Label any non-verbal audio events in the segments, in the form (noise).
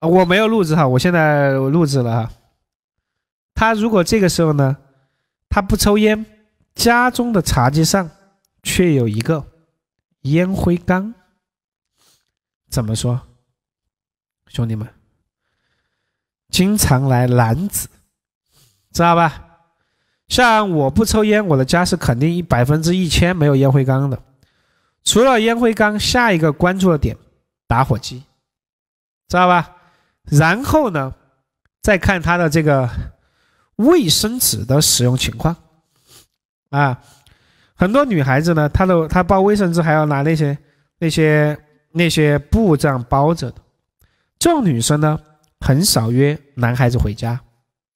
啊，我没有录制哈，我现在录制了哈。他如果这个时候呢，他不抽烟，家中的茶几上却有一个烟灰缸，怎么说？兄弟们，经常来男子，知道吧？像我不抽烟，我的家是肯定一百分之一千没有烟灰缸的。除了烟灰缸，下一个关注的点，打火机，知道吧？然后呢，再看他的这个卫生纸的使用情况啊。很多女孩子呢，她的她包卫生纸还要拿那些那些那些布这样包着的。这种女生呢，很少约男孩子回家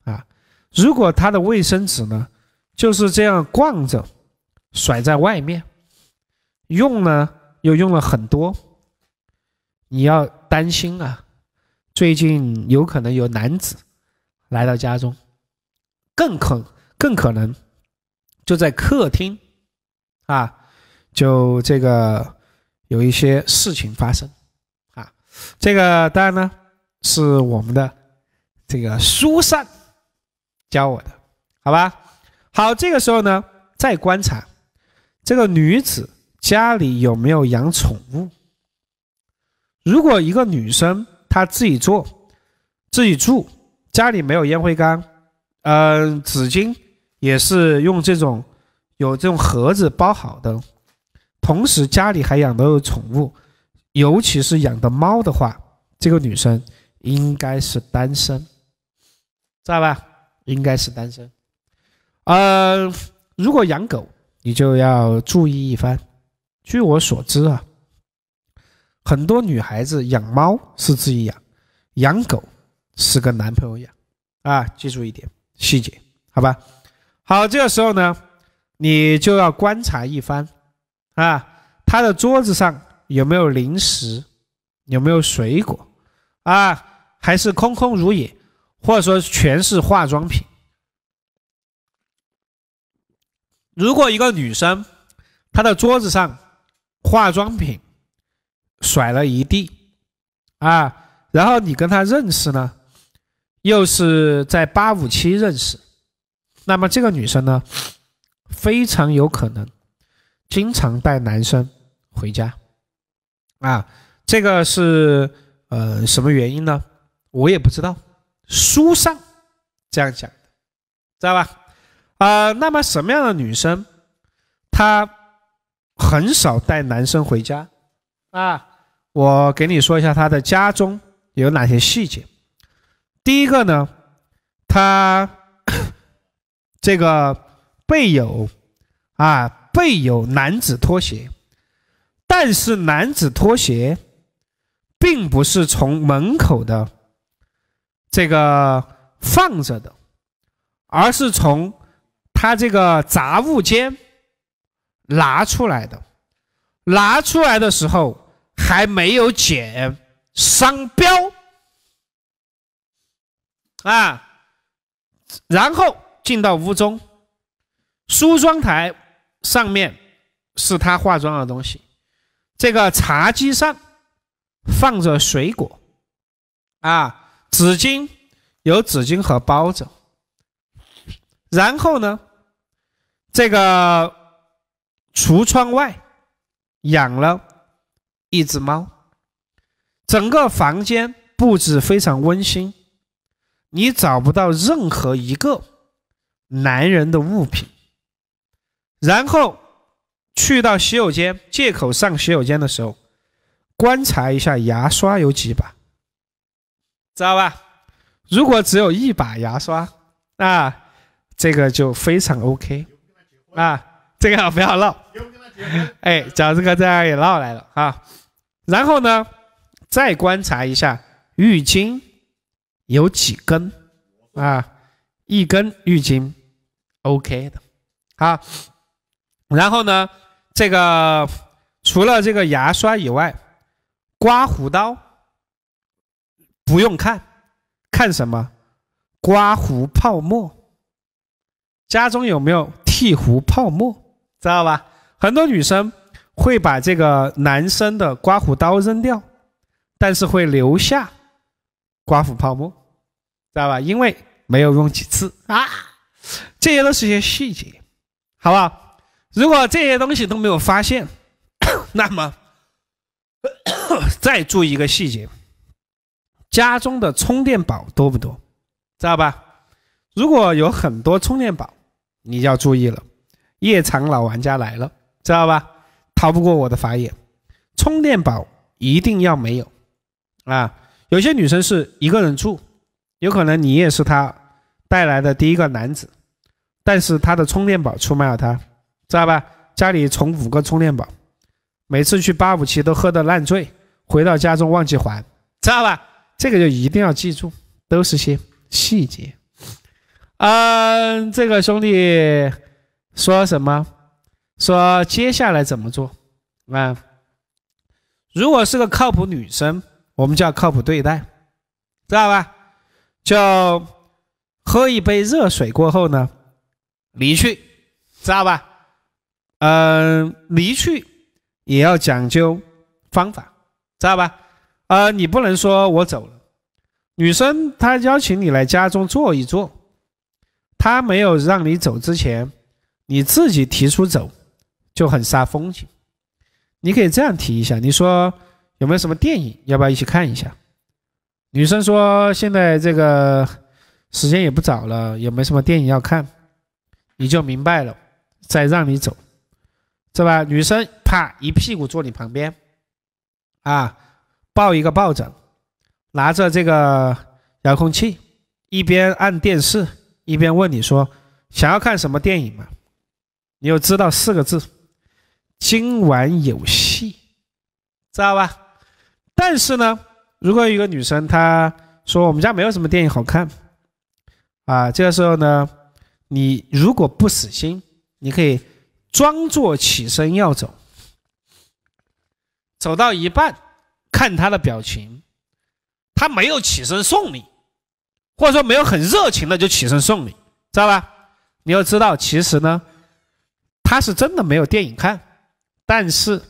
啊。如果她的卫生纸呢，就是这样逛着，甩在外面，用呢又用了很多，你要担心啊。最近有可能有男子来到家中，更可更可能就在客厅啊，就这个有一些事情发生啊。这个当然呢是我们的这个疏散教我的，好吧？好，这个时候呢再观察这个女子家里有没有养宠物。如果一个女生，他自己做，自己住，家里没有烟灰缸，嗯，纸巾也是用这种有这种盒子包好的。同时家里还养的有宠物，尤其是养的猫的话，这个女生应该是单身，知道吧？应该是单身。呃，如果养狗，你就要注意一番。据我所知啊。很多女孩子养猫是自己养，养狗是跟男朋友养，啊，记住一点细节，好吧？好，这个时候呢，你就要观察一番，啊，他的桌子上有没有零食，有没有水果，啊，还是空空如也，或者说全是化妆品。如果一个女生她的桌子上化妆品，甩了一地，啊，然后你跟他认识呢，又是在八五七认识，那么这个女生呢，非常有可能经常带男生回家，啊，这个是呃什么原因呢？我也不知道，书上这样讲，知道吧？啊，那么什么样的女生，她很少带男生回家？啊，我给你说一下他的家中有哪些细节。第一个呢，他这个备有啊备有男子拖鞋，但是男子拖鞋并不是从门口的这个放着的，而是从他这个杂物间拿出来的，拿出来的时候。还没有剪商标。啊，然后进到屋中，梳妆台上面是他化妆的东西，这个茶几上放着水果。啊，纸巾有纸巾盒包着，然后呢，这个橱窗外养了。一只猫，整个房间布置非常温馨，你找不到任何一个男人的物品。然后去到洗手间，借口上洗手间的时候，观察一下牙刷有几把，知道吧？如果只有一把牙刷，啊，这个就非常 OK 啊，这个不要闹。哎，饺子哥这样也闹来了啊。然后呢，再观察一下浴巾有几根啊？一根浴巾，OK 的，好。然后呢，这个除了这个牙刷以外，刮胡刀不用看，看什么？刮胡泡沫。家中有没有剃胡泡沫？知道吧？很多女生。会把这个男生的刮胡刀扔掉，但是会留下刮胡泡沫，知道吧？因为没有用几次啊，这些都是些细节，好不好？如果这些东西都没有发现，(coughs) 那么 (coughs) 再注意一个细节：家中的充电宝多不多？知道吧？如果有很多充电宝，你就要注意了，夜场老玩家来了，知道吧？逃不过我的法眼，充电宝一定要没有啊！有些女生是一个人住，有可能你也是她带来的第一个男子，但是她的充电宝出卖了她，知道吧？家里充五个充电宝，每次去八五七都喝得烂醉，回到家中忘记还，知道吧？这个就一定要记住，都是些。细节，嗯，这个兄弟说什么？说接下来怎么做？啊，如果是个靠谱女生，我们叫靠谱对待，知道吧？就喝一杯热水过后呢，离去，知道吧？嗯，离去也要讲究方法，知道吧？呃，你不能说我走了。女生她邀请你来家中坐一坐，她没有让你走之前，你自己提出走，就很煞风景。你可以这样提一下，你说有没有什么电影，要不要一起看一下？女生说现在这个时间也不早了，有没有什么电影要看？你就明白了，再让你走，是吧？女生啪一屁股坐你旁边，啊，抱一个抱枕。拿着这个遥控器，一边按电视，一边问你说：“想要看什么电影吗？”你又知道四个字：“今晚有戏”，知道吧？但是呢，如果一个女生她说：“我们家没有什么电影好看。”啊，这个时候呢，你如果不死心，你可以装作起身要走，走到一半，看她的表情。他没有起身送你，或者说没有很热情的就起身送你，知道吧？你要知道，其实呢，他是真的没有电影看，但是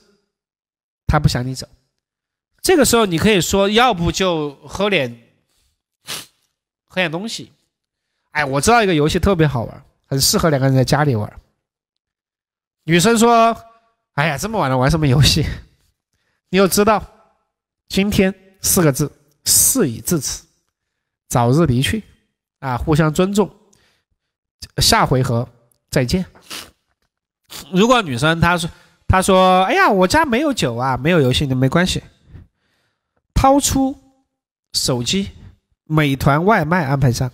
他不想你走。这个时候你可以说，要不就喝点喝点东西。哎，我知道一个游戏特别好玩，很适合两个人在家里玩。女生说：“哎呀，这么晚了玩什么游戏？”你要知道，今天四个字。事已至此，早日离去，啊，互相尊重，下回合再见。如果女生她说他说，哎呀，我家没有酒啊，没有游戏，那没关系，掏出手机，美团外卖安排上。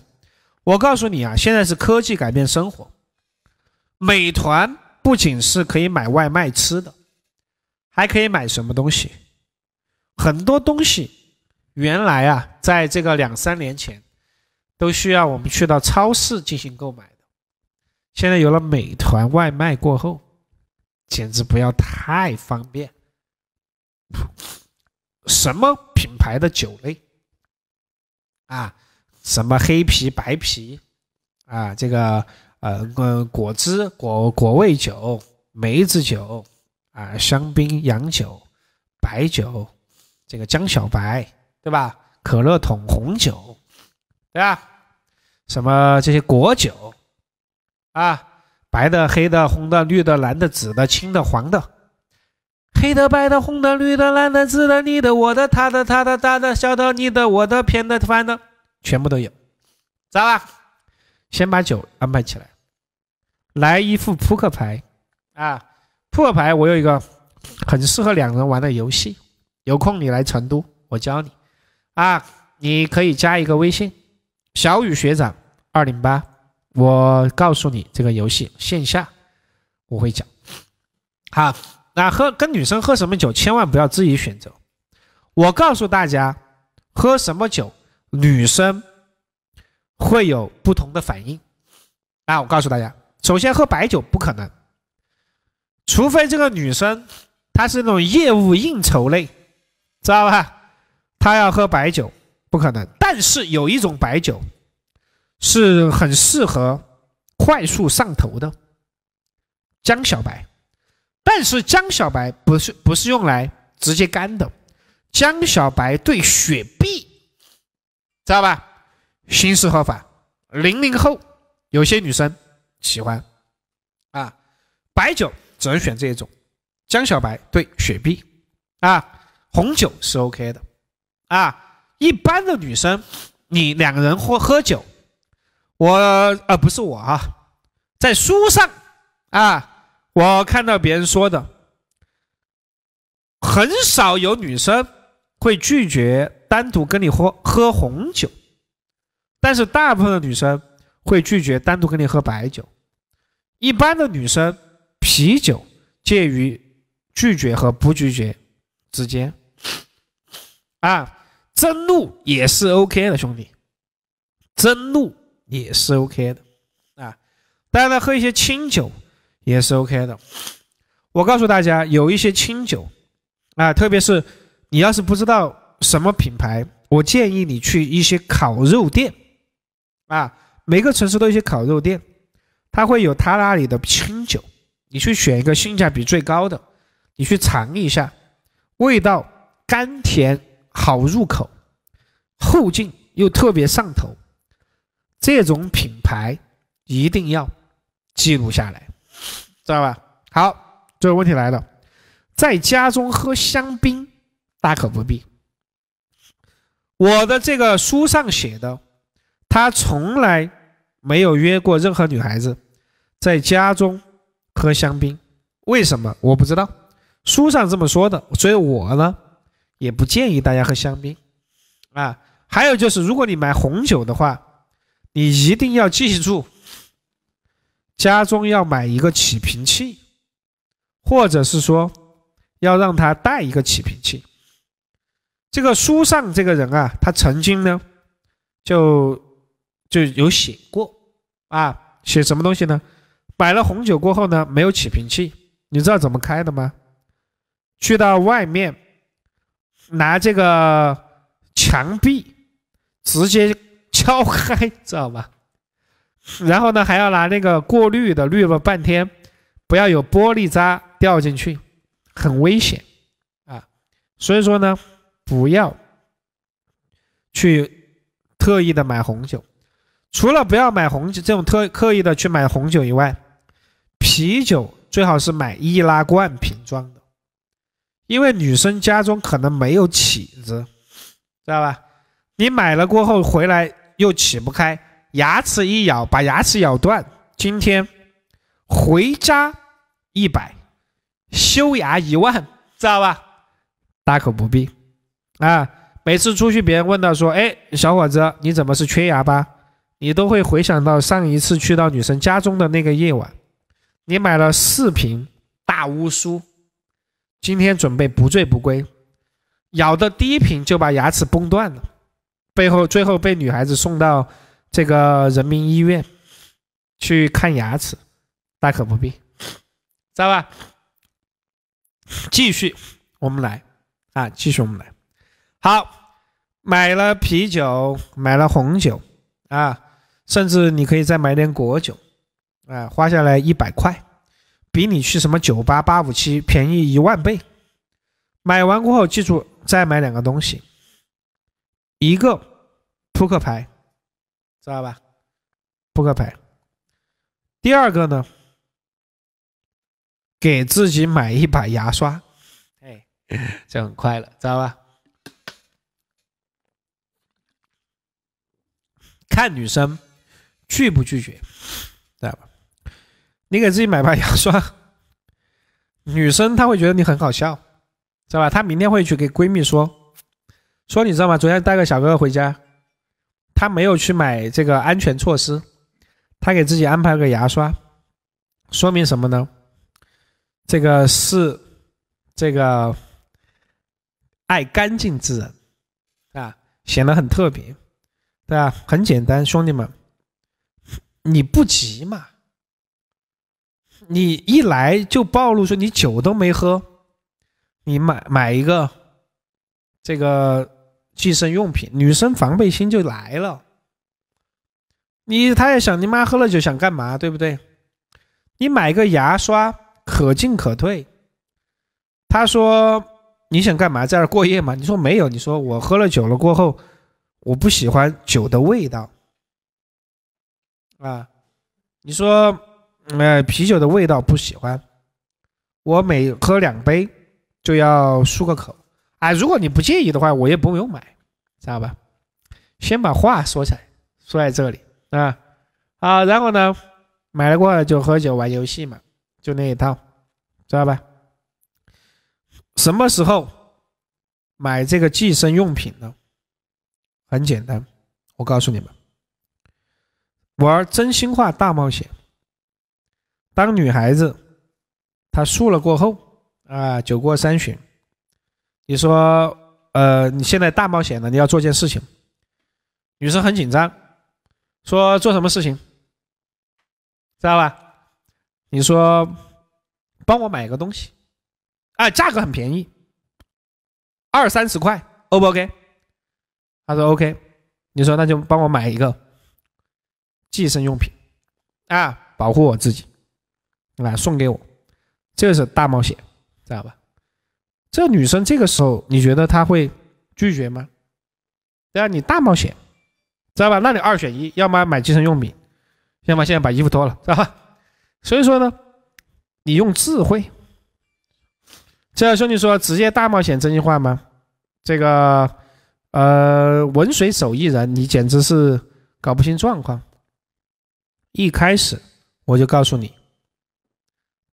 我告诉你啊，现在是科技改变生活，美团不仅是可以买外卖吃的，还可以买什么东西？很多东西。原来啊，在这个两三年前，都需要我们去到超市进行购买的。现在有了美团外卖过后，简直不要太方便。什么品牌的酒类啊？什么黑啤、白啤啊？这个呃呃果汁、果果味酒、梅子酒啊、香槟、洋酒、白酒，这个江小白。对吧？可乐桶、红酒，对吧？什么这些果酒啊？白的、黑的、红的、绿的、蓝的、紫的、青的、黄的，黑的、白的、红的、绿的、蓝的、紫的，你的、我的、他的、他的、大的、小的，你的、我的、偏的、反的，全部都有，知道吧？先把酒安排起来，来一副扑克牌啊！扑克牌，我有一个很适合两人玩的游戏，有空你来成都，我教你。啊，你可以加一个微信，小雨学长二零八，我告诉你这个游戏线下我会讲。好，那喝跟女生喝什么酒，千万不要自己选择。我告诉大家，喝什么酒，女生会有不同的反应。啊，我告诉大家，首先喝白酒不可能，除非这个女生她是那种业务应酬类，知道吧？她要喝白酒，不可能。但是有一种白酒是很适合快速上头的，江小白。但是江小白不是不是用来直接干的，江小白对雪碧知道吧？形式合法。零零后有些女生喜欢啊，白酒只能选这一种，江小白对雪碧啊，红酒是 OK 的啊。一般的女生，你两个人喝喝酒，我啊不是我啊，在书上啊，我看到别人说的，很少有女生会拒绝单独跟你喝喝红酒。但是大部分的女生会拒绝单独跟你喝白酒，一般的女生啤酒介于拒绝和不拒绝之间，啊，真露也是 OK 的，兄弟，真露也是 OK 的，啊，当然了，喝一些清酒也是 OK 的。我告诉大家，有一些清酒，啊，特别是你要是不知道什么品牌，我建议你去一些烤肉店。啊，每个城市都有一些烤肉店，它会有它那里的清酒，你去选一个性价比最高的，你去尝一下，味道甘甜好入口，后劲又特别上头，这种品牌一定要记录下来，知道吧？好，这个问题来了，在家中喝香槟大可不必，我的这个书上写的。他从来没有约过任何女孩子在家中喝香槟，为什么？我不知道，书上这么说的，所以我呢也不建议大家喝香槟啊。还有就是，如果你买红酒的话，你一定要记住，家中要买一个起瓶器，或者是说要让他带一个起瓶器。这个书上这个人啊，他曾经呢就。就有写过啊，写什么东西呢？买了红酒过后呢，没有起瓶器，你知道怎么开的吗？去到外面拿这个墙壁直接敲开，知道吧？然后呢，还要拿那个过滤的滤了半天，不要有玻璃渣掉进去，很危险啊！所以说呢，不要去特意的买红酒。除了不要买红酒这种特刻意的去买红酒以外，啤酒最好是买易拉罐瓶装的，因为女生家中可能没有起子，知道吧？你买了过后回来又起不开，牙齿一咬把牙齿咬断，今天回家一百，修牙一万，知道吧？大可不必啊！每次出去别人问到说：“哎，小伙子，你怎么是缺牙吧？”你都会回想到上一次去到女生家中的那个夜晚，你买了四瓶大乌苏，今天准备不醉不归，咬的第一瓶就把牙齿崩断了，背后最后被女孩子送到这个人民医院去看牙齿，大可不必，知道吧？继续，我们来啊，继续我们来，好，买了啤酒，买了红酒啊。甚至你可以再买点果酒，啊，花下来一百块，比你去什么酒吧八五七便宜一万倍。买完过后，记住再买两个东西，一个扑克牌，知道吧？扑克牌。第二个呢，给自己买一把牙刷，哎，(laughs) 这很快了，知道吧？看女生。拒不拒绝，知道吧？你给自己买把牙刷，(laughs) 女生她会觉得你很好笑，知道吧？她明天会去给闺蜜说，说你知道吗？昨天带个小哥哥回家，他没有去买这个安全措施，他给自己安排个牙刷，说明什么呢？这个是这个爱干净之人啊，显得很特别，对吧？很简单，兄弟们。你不急嘛？你一来就暴露说你酒都没喝，你买买一个这个计生用品，女生防备心就来了。你他也想你妈喝了酒想干嘛，对不对？你买个牙刷可进可退。他说你想干嘛，在这过夜吗？你说没有，你说我喝了酒了过后，我不喜欢酒的味道啊。你说，呃，啤酒的味道不喜欢，我每喝两杯就要漱个口。哎，如果你不介意的话，我也不用买，知道吧？先把话说起来，说在这里啊，好，然后呢，买了过来就喝酒玩游戏嘛，就那一套，知道吧？什么时候买这个计生用品呢？很简单，我告诉你们，玩真心话大冒险。当女孩子她输了过后啊，酒过三巡。你说，呃，你现在大冒险了，你要做件事情。女生很紧张，说做什么事情，知道吧？你说，帮我买个东西，啊，价格很便宜，二三十块，O 不 OK？他说 OK。你说那就帮我买一个计生用品，啊，保护我自己，啊，送给我，这是大冒险，知道吧？这女生这个时候，你觉得她会拒绝吗？对啊，你大冒险，知道吧？那你二选一，要么买计生用品，要么现在把衣服脱了，知道吧？所以说呢，你用智慧。这兄弟说，直接大冒险真心话吗？这个，呃，文水手艺人，你简直是搞不清状况。一开始我就告诉你，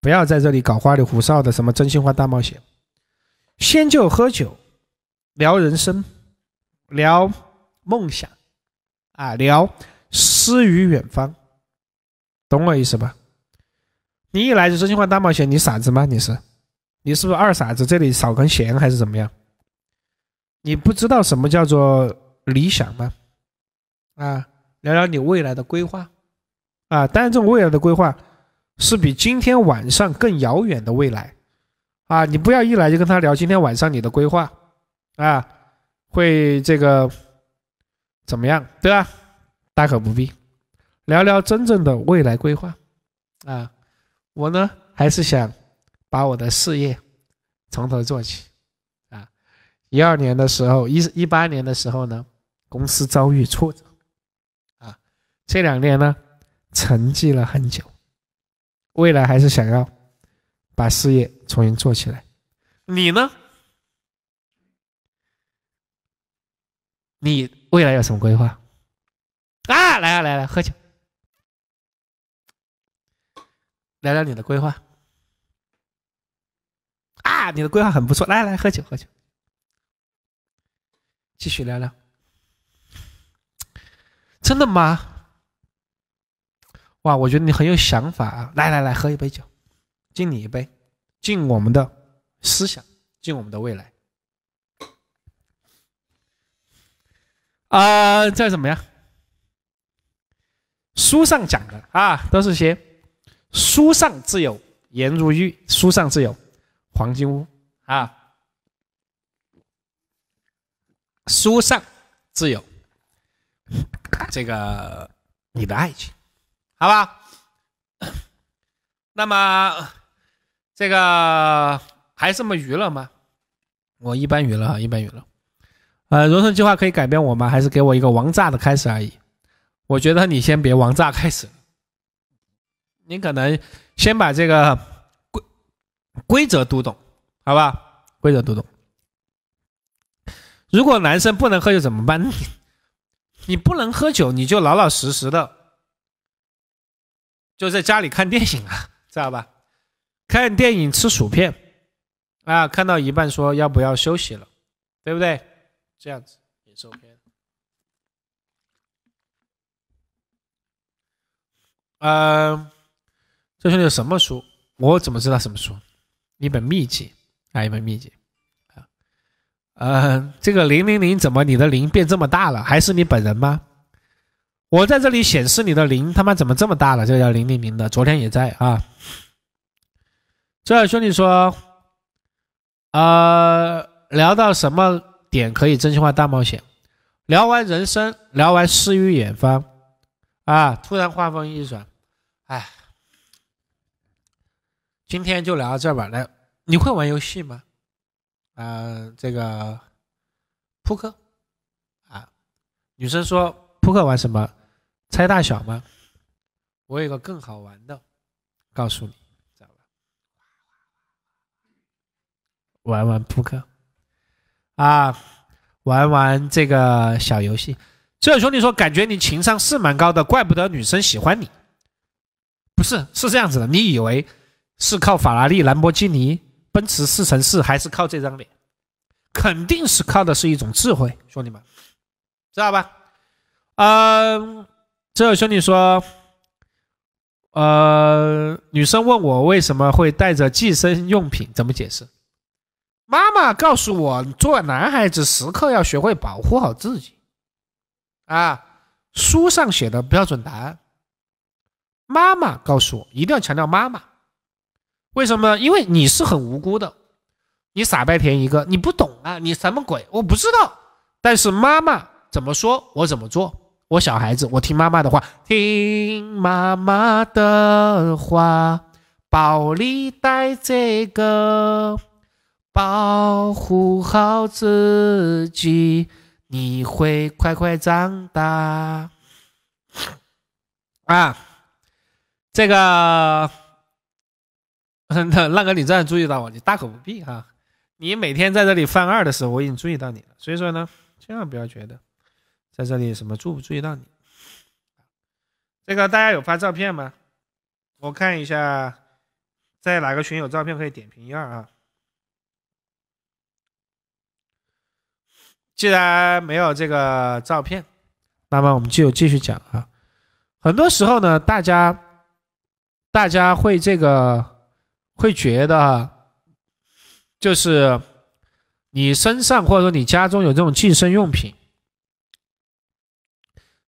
不要在这里搞花里胡哨的什么真心话大冒险。先就喝酒，聊人生，聊梦想，啊，聊诗与远方，懂我意思吧？你一来就真心话大冒险，你傻子吗？你是，你是不是二傻子？这里少根弦还是怎么样？你不知道什么叫做理想吗？啊，聊聊你未来的规划，啊，当然这种未来的规划是比今天晚上更遥远的未来。啊，你不要一来就跟他聊今天晚上你的规划，啊，会这个怎么样，对吧？大可不必，聊聊真正的未来规划。啊，我呢还是想把我的事业从头做起。啊，一二年的时候，一一八年的时候呢，公司遭遇挫折，啊，这两年呢沉寂了很久，未来还是想要。把事业重新做起来，你呢？你未来有什么规划？啊，来啊，来来，喝酒，聊聊你的规划。啊，你的规划很不错，来来，喝酒喝酒，继续聊聊。真的吗？哇，我觉得你很有想法啊！来来来，喝一杯酒。敬你一杯，敬我们的思想，敬我们的未来。啊，这怎么样？书上讲的啊，都是些书上自有颜如玉，书上自有黄金屋啊。书上自有这个你的爱情，好吧？那么。这个还这么娱乐吗？我一般娱乐，一般娱乐。呃，荣盛计划可以改变我吗？还是给我一个王炸的开始而已？我觉得你先别王炸开始，你可能先把这个规规则读懂，好吧？规则读懂。如果男生不能喝酒怎么办？(laughs) 你不能喝酒，你就老老实实的就在家里看电影啊，知道吧？看电影吃薯片，啊，看到一半说要不要休息了，对不对？这样子也是 OK 的。嗯，这兄弟什么书？我怎么知道什么书？一本秘籍啊，一本秘籍啊。嗯，这个零零零怎么你的零变这么大了？还是你本人吗？我在这里显示你的零，他妈怎么这么大了？这个叫零零零的，昨天也在啊。这位兄弟说：“呃，聊到什么点可以真心话大冒险？聊完人生，聊完诗与远方，啊！突然话锋一转，哎，今天就聊到这吧。来，你会玩游戏吗？啊，这个扑克，啊，女生说扑克玩什么？猜大小吗？我有个更好玩的，告诉你，知道吧？玩玩扑克啊，玩玩这个小游戏。这位兄弟说，感觉你情商是蛮高的，怪不得女生喜欢你。不是，是这样子的，你以为是靠法拉利、兰博基尼、奔驰四乘四，还是靠这张脸？肯定是靠的是一种智慧，兄弟们，知道吧？嗯，这位兄弟说，呃，女生问我为什么会带着计生用品，怎么解释？妈妈告诉我，做男孩子时刻要学会保护好自己。啊，书上写的标准答案。妈妈告诉我，一定要强调妈妈。为什么？因为你是很无辜的，你傻白甜一个，你不懂啊，你什么鬼？我不知道。但是妈妈怎么说，我怎么做。我小孩子，我听妈妈的话，听妈妈的话，包里带这个，保护好自己。你会快快长大啊！这个，(laughs) 浪哥你这样注意到我，你大可不必哈。你每天在这里犯二的时候，我已经注意到你了。所以说呢，千万不要觉得在这里什么注不注意到你。这个大家有发照片吗？我看一下，在哪个群有照片可以点评一二啊？既然没有这个照片，那么我们就继续讲啊。很多时候呢，大家大家会这个会觉得，就是你身上或者说你家中有这种计生用品，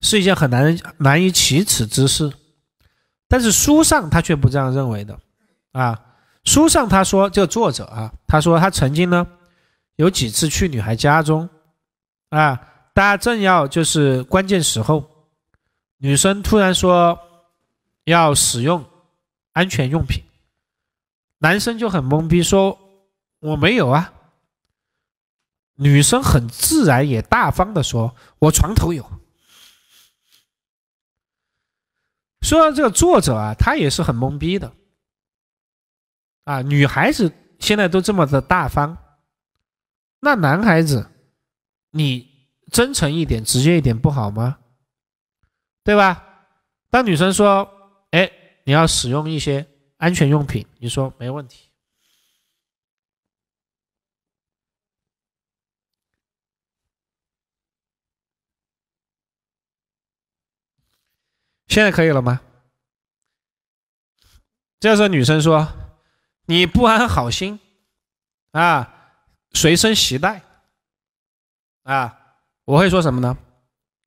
是一件很难难以启齿之事。但是书上他却不这样认为的啊。书上他说，这个作者啊，他说他曾经呢有几次去女孩家中。啊，大家正要就是关键时候，女生突然说要使用安全用品，男生就很懵逼，说我没有啊。女生很自然也大方的说，我床头有。说到这个作者啊，他也是很懵逼的。啊，女孩子现在都这么的大方，那男孩子。你真诚一点、直接一点不好吗？对吧？当女生说：“哎，你要使用一些安全用品。”你说没问题。现在可以了吗？这时候女生说：“你不安好心啊，随身携带。”啊，我会说什么呢？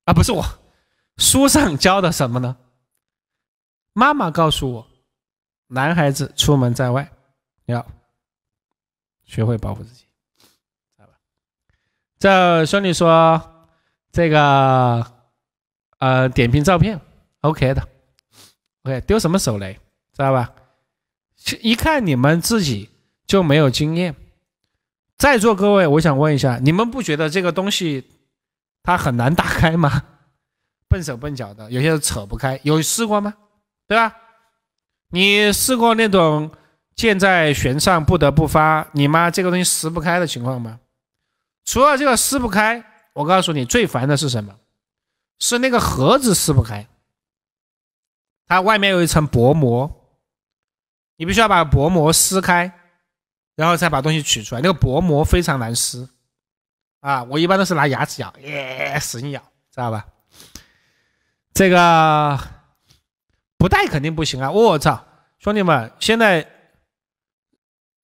啊，不是我，书上教的什么呢？妈妈告诉我，男孩子出门在外要学会保护自己，知道吧？这兄弟说这个呃点评照片，OK 的，OK 丢什么手雷，知道吧？一看你们自己就没有经验。在座各位，我想问一下，你们不觉得这个东西它很难打开吗？(laughs) 笨手笨脚的，有些人扯不开，有试过吗？对吧？你试过那种箭在弦上不得不发，你妈这个东西撕不开的情况吗？除了这个撕不开，我告诉你，最烦的是什么？是那个盒子撕不开，它外面有一层薄膜，你必须要把薄膜撕开。然后再把东西取出来，那个薄膜非常难撕啊！我一般都是拿牙齿咬，耶，使劲咬，知道吧？这个不带肯定不行啊！我操，兄弟们，现在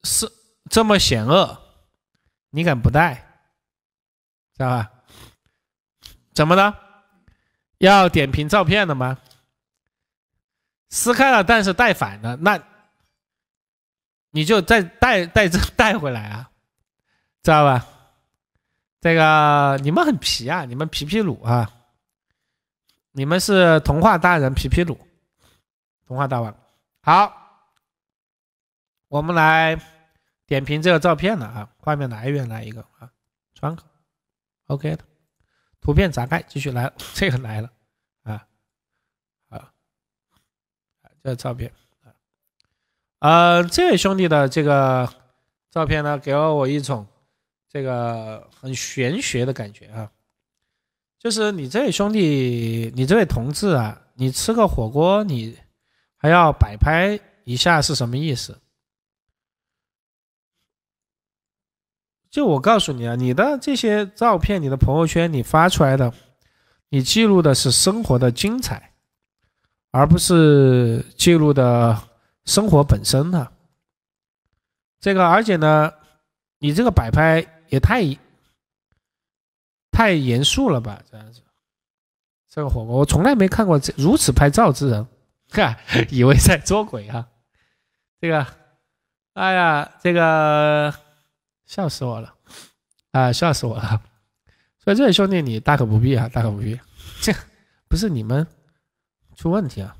是这么险恶，你敢不带？知道吧？怎么了？要点评照片的吗？撕开了，但是带反了，那。你就再带带这带回来啊，知道吧？这个你们很皮啊，你们皮皮鲁啊，你们是童话大人皮皮鲁，童话大王。好，我们来点评这个照片了啊，画面来源来一个啊，窗口，OK 的。图片砸开，继续来，(laughs) 这个来了啊，好，这照片，呃，这位兄弟的这个照片呢，给了我一种这个很玄学的感觉啊，就是你这位兄弟，你这位同志啊，你吃个火锅，你还要摆拍一下，是什么意思？就我告诉你啊，你的这些照片，你的朋友圈，你发出来的，你记录的是生活的精彩，而不是记录的生活本身呢。这个，而且呢，你这个摆拍也太太严肃了吧？这样子，这个火锅我从来没看过这如此拍照之人，哈，(laughs) 以为在捉鬼啊。这个，哎呀，这个。笑死我了，啊，笑死我了！所以这位兄弟，你大可不必啊，大可不必。这不是你们出问题啊？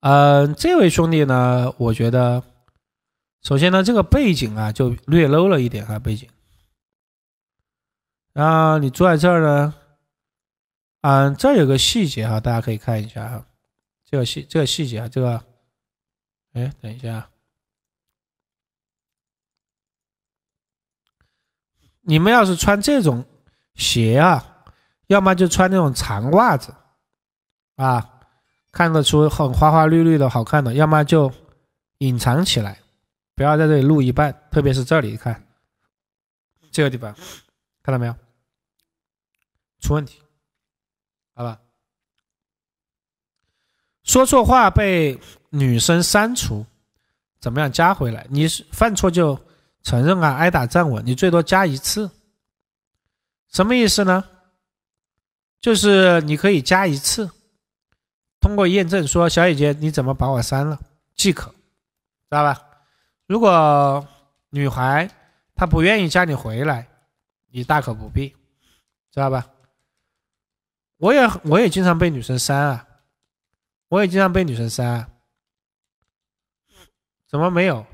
嗯，这位兄弟呢，我觉得，首先呢，这个背景啊，就略 low 了一点啊，背景。然后，你坐在这儿呢，嗯，这有个细节哈，大家可以看一下哈，这个细这个细节啊，这个，哎，等一下。你们要是穿这种鞋啊，要么就穿那种长袜子，啊，看得出很花花绿绿的好看的，要么就隐藏起来，不要在这里露一半，特别是这里，看这个地方，看到没有？出问题，好吧？说错话被女生删除，怎么样加回来？你犯错就。承认啊，挨打站稳，你最多加一次，什么意思呢？就是你可以加一次，通过验证说小姐姐你怎么把我删了即可，知道吧？如果女孩她不愿意加你回来，你大可不必，知道吧？我也我也经常被女生删啊，我也经常被女生删啊，怎么没有？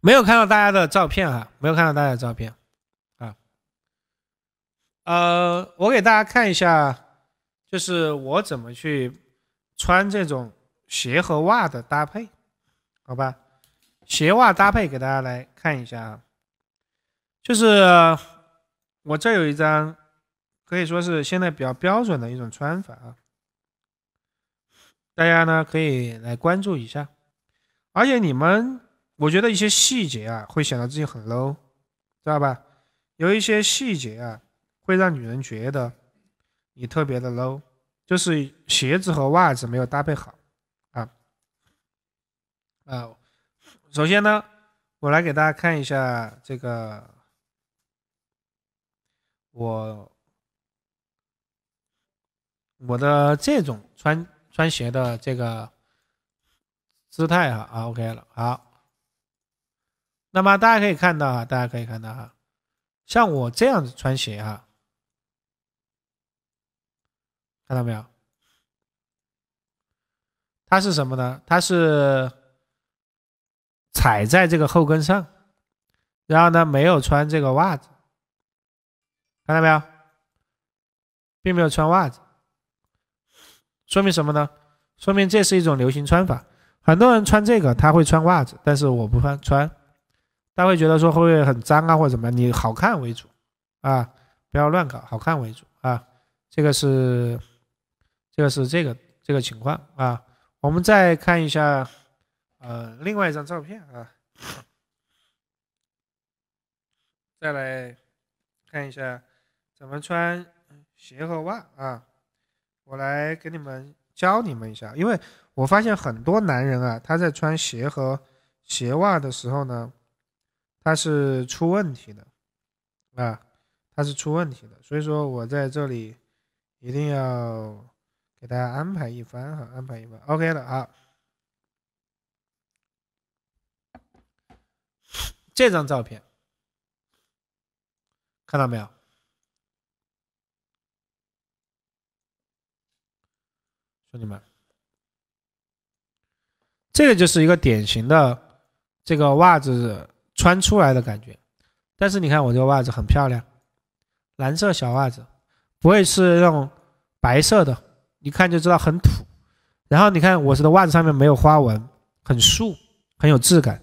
没有看到大家的照片哈，没有看到大家的照片，呃，我给大家看一下，就是我怎么去穿这种鞋和袜的搭配，好吧？鞋袜搭配给大家来看一下啊，就是我这有一张，可以说是现在比较标准的一种穿法啊，大家呢可以来关注一下，而且你们。我觉得一些细节啊，会显得自己很 low，知道吧？有一些细节啊，会让女人觉得你特别的 low，就是鞋子和袜子没有搭配好啊啊！首先呢，我来给大家看一下这个我我的这种穿穿鞋的这个姿态哈啊，OK 了，好。那么大家可以看到啊，大家可以看到哈，像我这样子穿鞋哈，看到没有？它是什么呢？它是踩在这个后跟上，然后呢没有穿这个袜子，看到没有？并没有穿袜子，说明什么呢？说明这是一种流行穿法。很多人穿这个他会穿袜子，但是我不穿穿。他会觉得说会不会很脏啊，或者怎么样？你好看为主啊，不要乱搞，好看为主啊。这个是，这个是这个这个情况啊。我们再看一下，呃，另外一张照片啊，再来看一下怎么穿鞋和袜啊。我来给你们教你们一下，因为我发现很多男人啊，他在穿鞋和鞋袜的时候呢。他是出问题的，啊，他是出问题的，所以说我在这里一定要给大家安排一番哈，安排一番，OK 的啊。这张照片看到没有，兄弟们？这个就是一个典型的这个袜子穿出来的感觉。但是你看我这个袜子很漂亮，蓝色小袜子，不会是那种白色的，一看就知道很土。然后你看我的袜子上面没有花纹，很素，很有质感。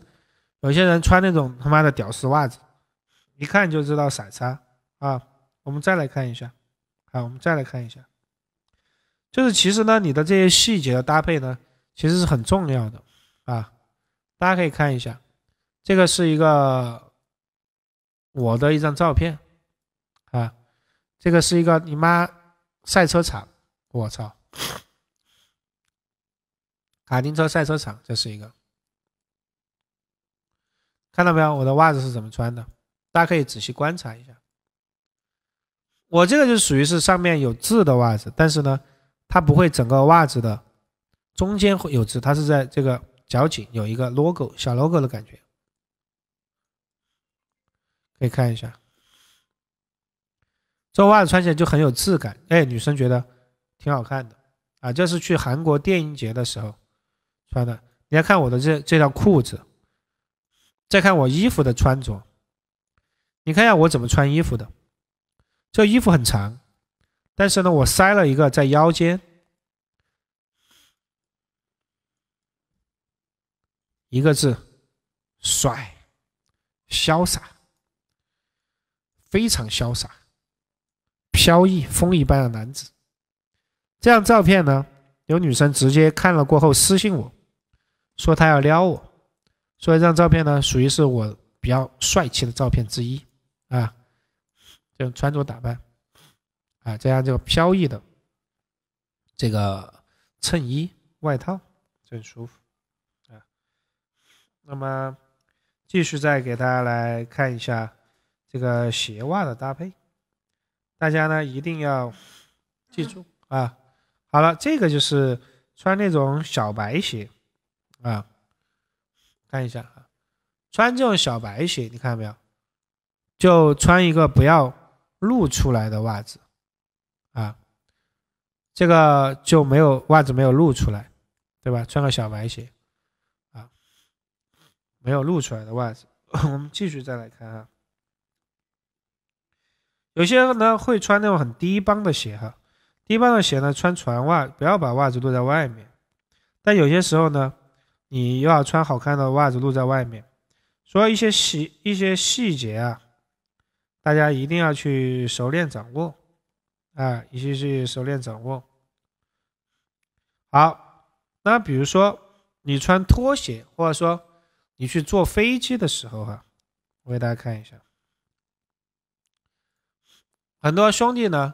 有些人穿那种他妈的屌丝袜子，一看就知道散差啊。我们再来看一下，好，我们再来看一下，就是其实呢，你的这些细节的搭配呢，其实是很重要的啊。大家可以看一下，这个是一个。我的一张照片，啊，这个是一个你妈赛车场，我操，卡丁车赛车场，这是一个，看到没有？我的袜子是怎么穿的？大家可以仔细观察一下。我这个就属于是上面有字的袜子，但是呢，它不会整个袜子的中间会有字，它是在这个脚颈有一个 logo 小 logo 的感觉。可以看一下，这袜子穿起来就很有质感，哎，女生觉得挺好看的啊。这是去韩国电音节的时候穿的。你要看我的这这条裤子，再看我衣服的穿着，你看一下我怎么穿衣服的。这衣服很长，但是呢，我塞了一个在腰间，一个字，帅，潇洒。非常潇洒、飘逸、风一般的男子。这张照片呢，有女生直接看了过后私信我，说她要撩我。所以这张照片呢，属于是我比较帅气的照片之一啊。这种穿着打扮啊，这样这个飘逸的这个衬衣外套，真舒服啊。那么继续再给大家来看一下。这个鞋袜的搭配，大家呢一定要记住啊！好了，这个就是穿那种小白鞋啊，看一下啊，穿这种小白鞋，你看到没有？就穿一个不要露出来的袜子啊，这个就没有袜子没有露出来，对吧？穿个小白鞋啊，没有露出来的袜子，(laughs) 我们继续再来看啊。有些人呢会穿那种很低帮的鞋哈，低帮的鞋呢穿船袜，不要把袜子露在外面。但有些时候呢，你又要穿好看的袜子露在外面，所以一些细一些细节啊，大家一定要去熟练掌握啊，一些去熟练掌握。好，那比如说你穿拖鞋，或者说你去坐飞机的时候哈，我给大家看一下。很多兄弟呢，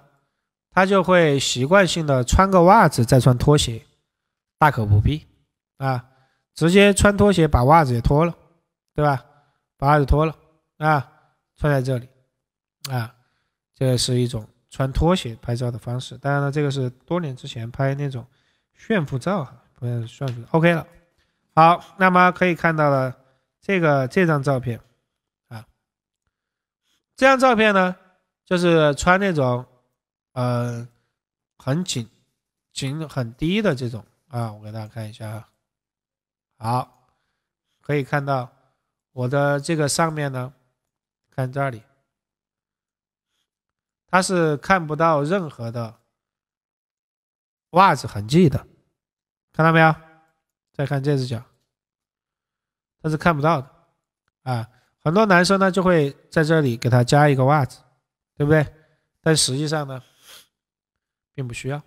他就会习惯性的穿个袜子再穿拖鞋，大可不必啊，直接穿拖鞋把袜子也脱了，对吧？把袜子脱了啊，穿在这里啊，这是一种穿拖鞋拍照的方式。当然了，这个是多年之前拍那种炫富照哈，不是炫富。OK 了，好，那么可以看到了这个这张照片啊，这张照片呢。就是穿那种，呃，很紧、紧很低的这种啊，我给大家看一下，好，可以看到我的这个上面呢，看这里，它是看不到任何的袜子痕迹的，看到没有？再看这只脚，它是看不到的啊。很多男生呢就会在这里给他加一个袜子。对不对？但实际上呢，并不需要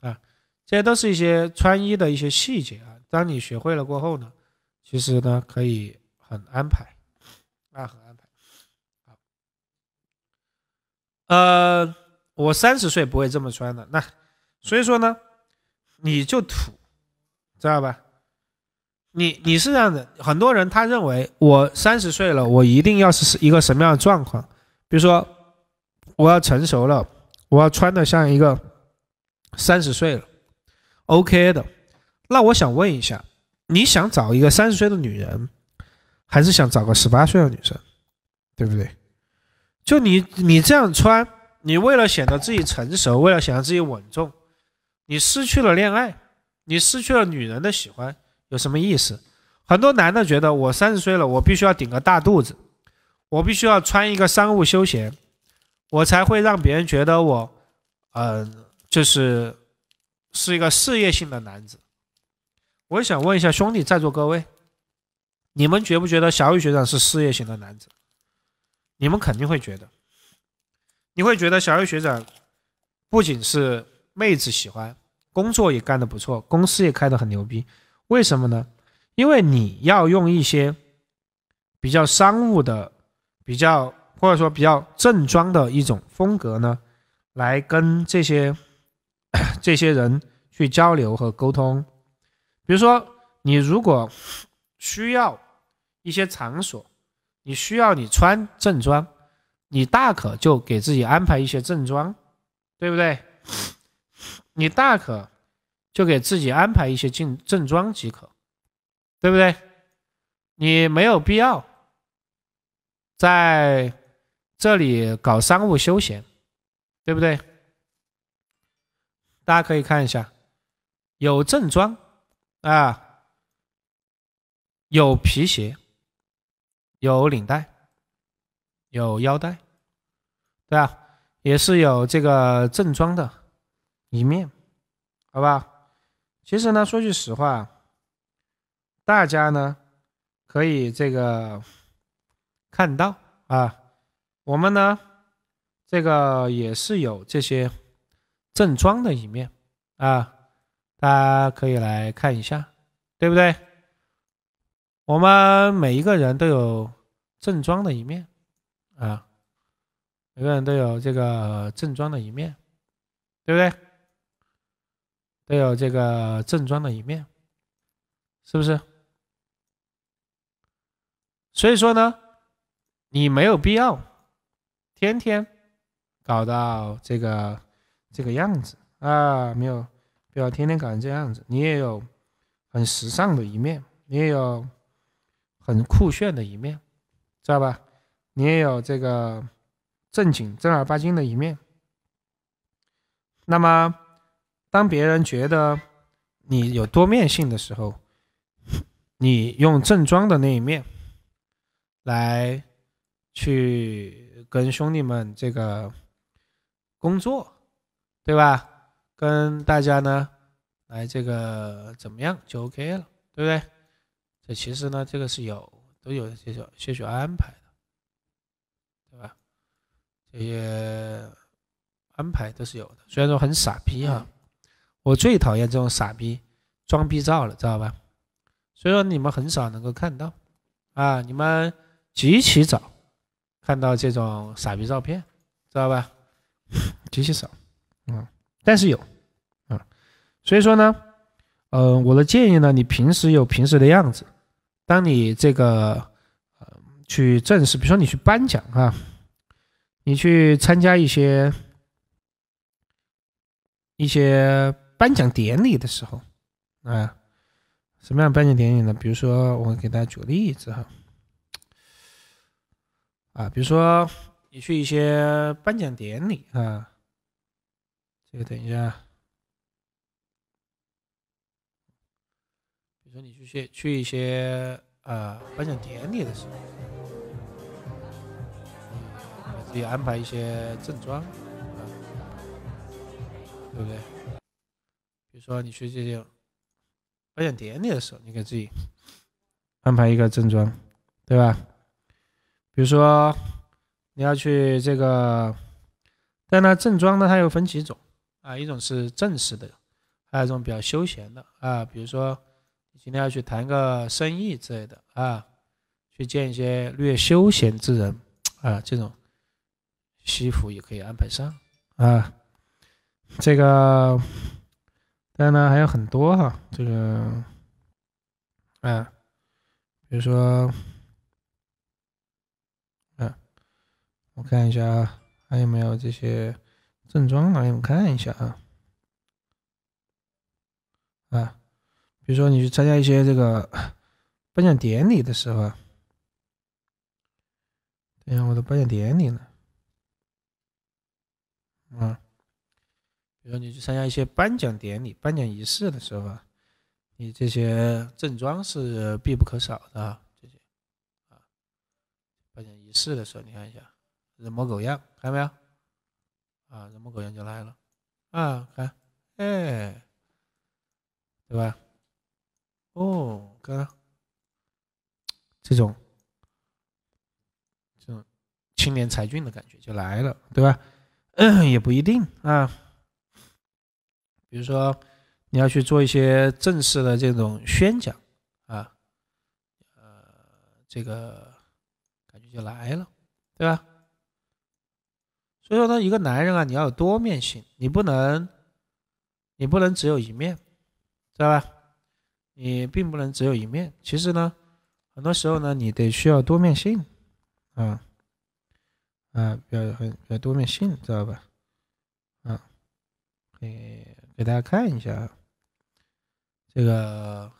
啊。这些都是一些穿衣的一些细节啊。当你学会了过后呢，其实呢可以很安排啊，很安排。好，呃，我三十岁不会这么穿的。那所以说呢，你就土，知道吧？你你是这样的，很多人他认为我三十岁了，我一定要是一个什么样的状况？比如说。我要成熟了，我要穿的像一个三十岁了，OK 的。那我想问一下，你想找一个三十岁的女人，还是想找个十八岁的女生，对不对？就你你这样穿，你为了显得自己成熟，为了显得自己稳重，你失去了恋爱，你失去了女人的喜欢，有什么意思？很多男的觉得我三十岁了，我必须要顶个大肚子，我必须要穿一个商务休闲，我才会让别人觉得我，嗯，就是是一个事业性的男子。我想问一下兄弟，在座各位，你们觉不觉得小雨学长是事业型的男子？你们肯定会觉得，你会觉得小雨学长不仅是妹子喜欢，工作也干得不错，公司也开得很牛逼。为什么呢？因为你要用一些比较商务的、比较或者说比较正装的一种风格呢，来跟这些 (coughs) 这些人去交流和沟通。比如说，你如果需要一些场所，你需要你穿正装，你大可就给自己安排一些正装，对不对？你大可就给自己安排一些正正装即可，对不对？你没有必要在这里搞商务休闲，对不对？大家可以看一下，有正装。啊，有皮鞋，有领带，有腰带，对吧？也是有这个正装的一面，好吧？其实呢，说句实话，大家呢可以这个看到啊，我们呢这个也是有这些正装的一面啊。大家可以来看一下，对不对？我们每一个人都有正装的一面啊，每个人都有这个正装的一面，对不对？都有这个正装的一面，是不是？所以说呢，你没有必要天天搞到这个这个样子啊，没有。不要天天搞成这样子，你也有很时尚的一面，你也有很酷炫的一面，知道吧？你也有这个正经正儿八经的一面。那么，当别人觉得你有多面性的时候，你用正装的那一面来去跟兄弟们这个工作，对吧？跟大家呢，来这个怎么样就 OK 了，对不对？这其实呢，这个是有都有这种些许安排的，对吧？这些安排都是有的。虽然说很傻逼哈，我最讨厌这种傻逼装逼照了，知道吧？所以说你们很少能够看到啊，你们极其早看到这种傻逼照片，知道吧？(laughs) 极其少，嗯，但是有。啊所以说呢，呃，我的建议呢，你平时有平时的样子，当你这个呃去正式，比如说你去颁奖啊，你去参加一些一些颁奖典礼的时候啊，什么样颁奖典礼呢？比如说我给大家举个例子哈，啊，比如说你去一些颁奖典礼啊，这个等一下。比如说你去些去一些呃颁奖典礼的时候，给自己安排一些正装，对不对？比如说你去这些颁奖典礼的时候，你给自己安排一个正装，对吧？比如说你要去这个，但呢正装呢它又分几种啊，一种是正式的，还有一种比较休闲的啊，比如说。今天要去谈个生意之类的啊，去见一些略休闲之人啊，这种西服也可以安排上啊。这个当然呢还有很多哈，这个啊，比如说啊，我看一下，还有没有这些正装来？我们看一下啊啊。比如说，你去参加一些这个颁奖典礼的时候啊，等下我的颁奖典礼呢，啊，比如说你去参加一些颁奖典礼、颁奖仪式的时候啊，你这些正装是必不可少的啊，这些啊，颁奖仪式的时候，你看一下，人模狗样，看到没有？啊，人模狗样就来了，啊，看，哎，对吧？哦，看，这种这种青年才俊的感觉就来了，对吧？嗯，也不一定啊，比如说。你要去做一些正式的这种宣讲啊，呃，这个感觉就来了，对吧？所以说呢，一个男人啊，你要有多面性，你不能，你不能只有一面，知道吧？你并不能只有一面。其实呢，很多时候呢，你得需要多面性，啊，啊，比较很比较多面性，知道吧？啊，给给大家看一下。这个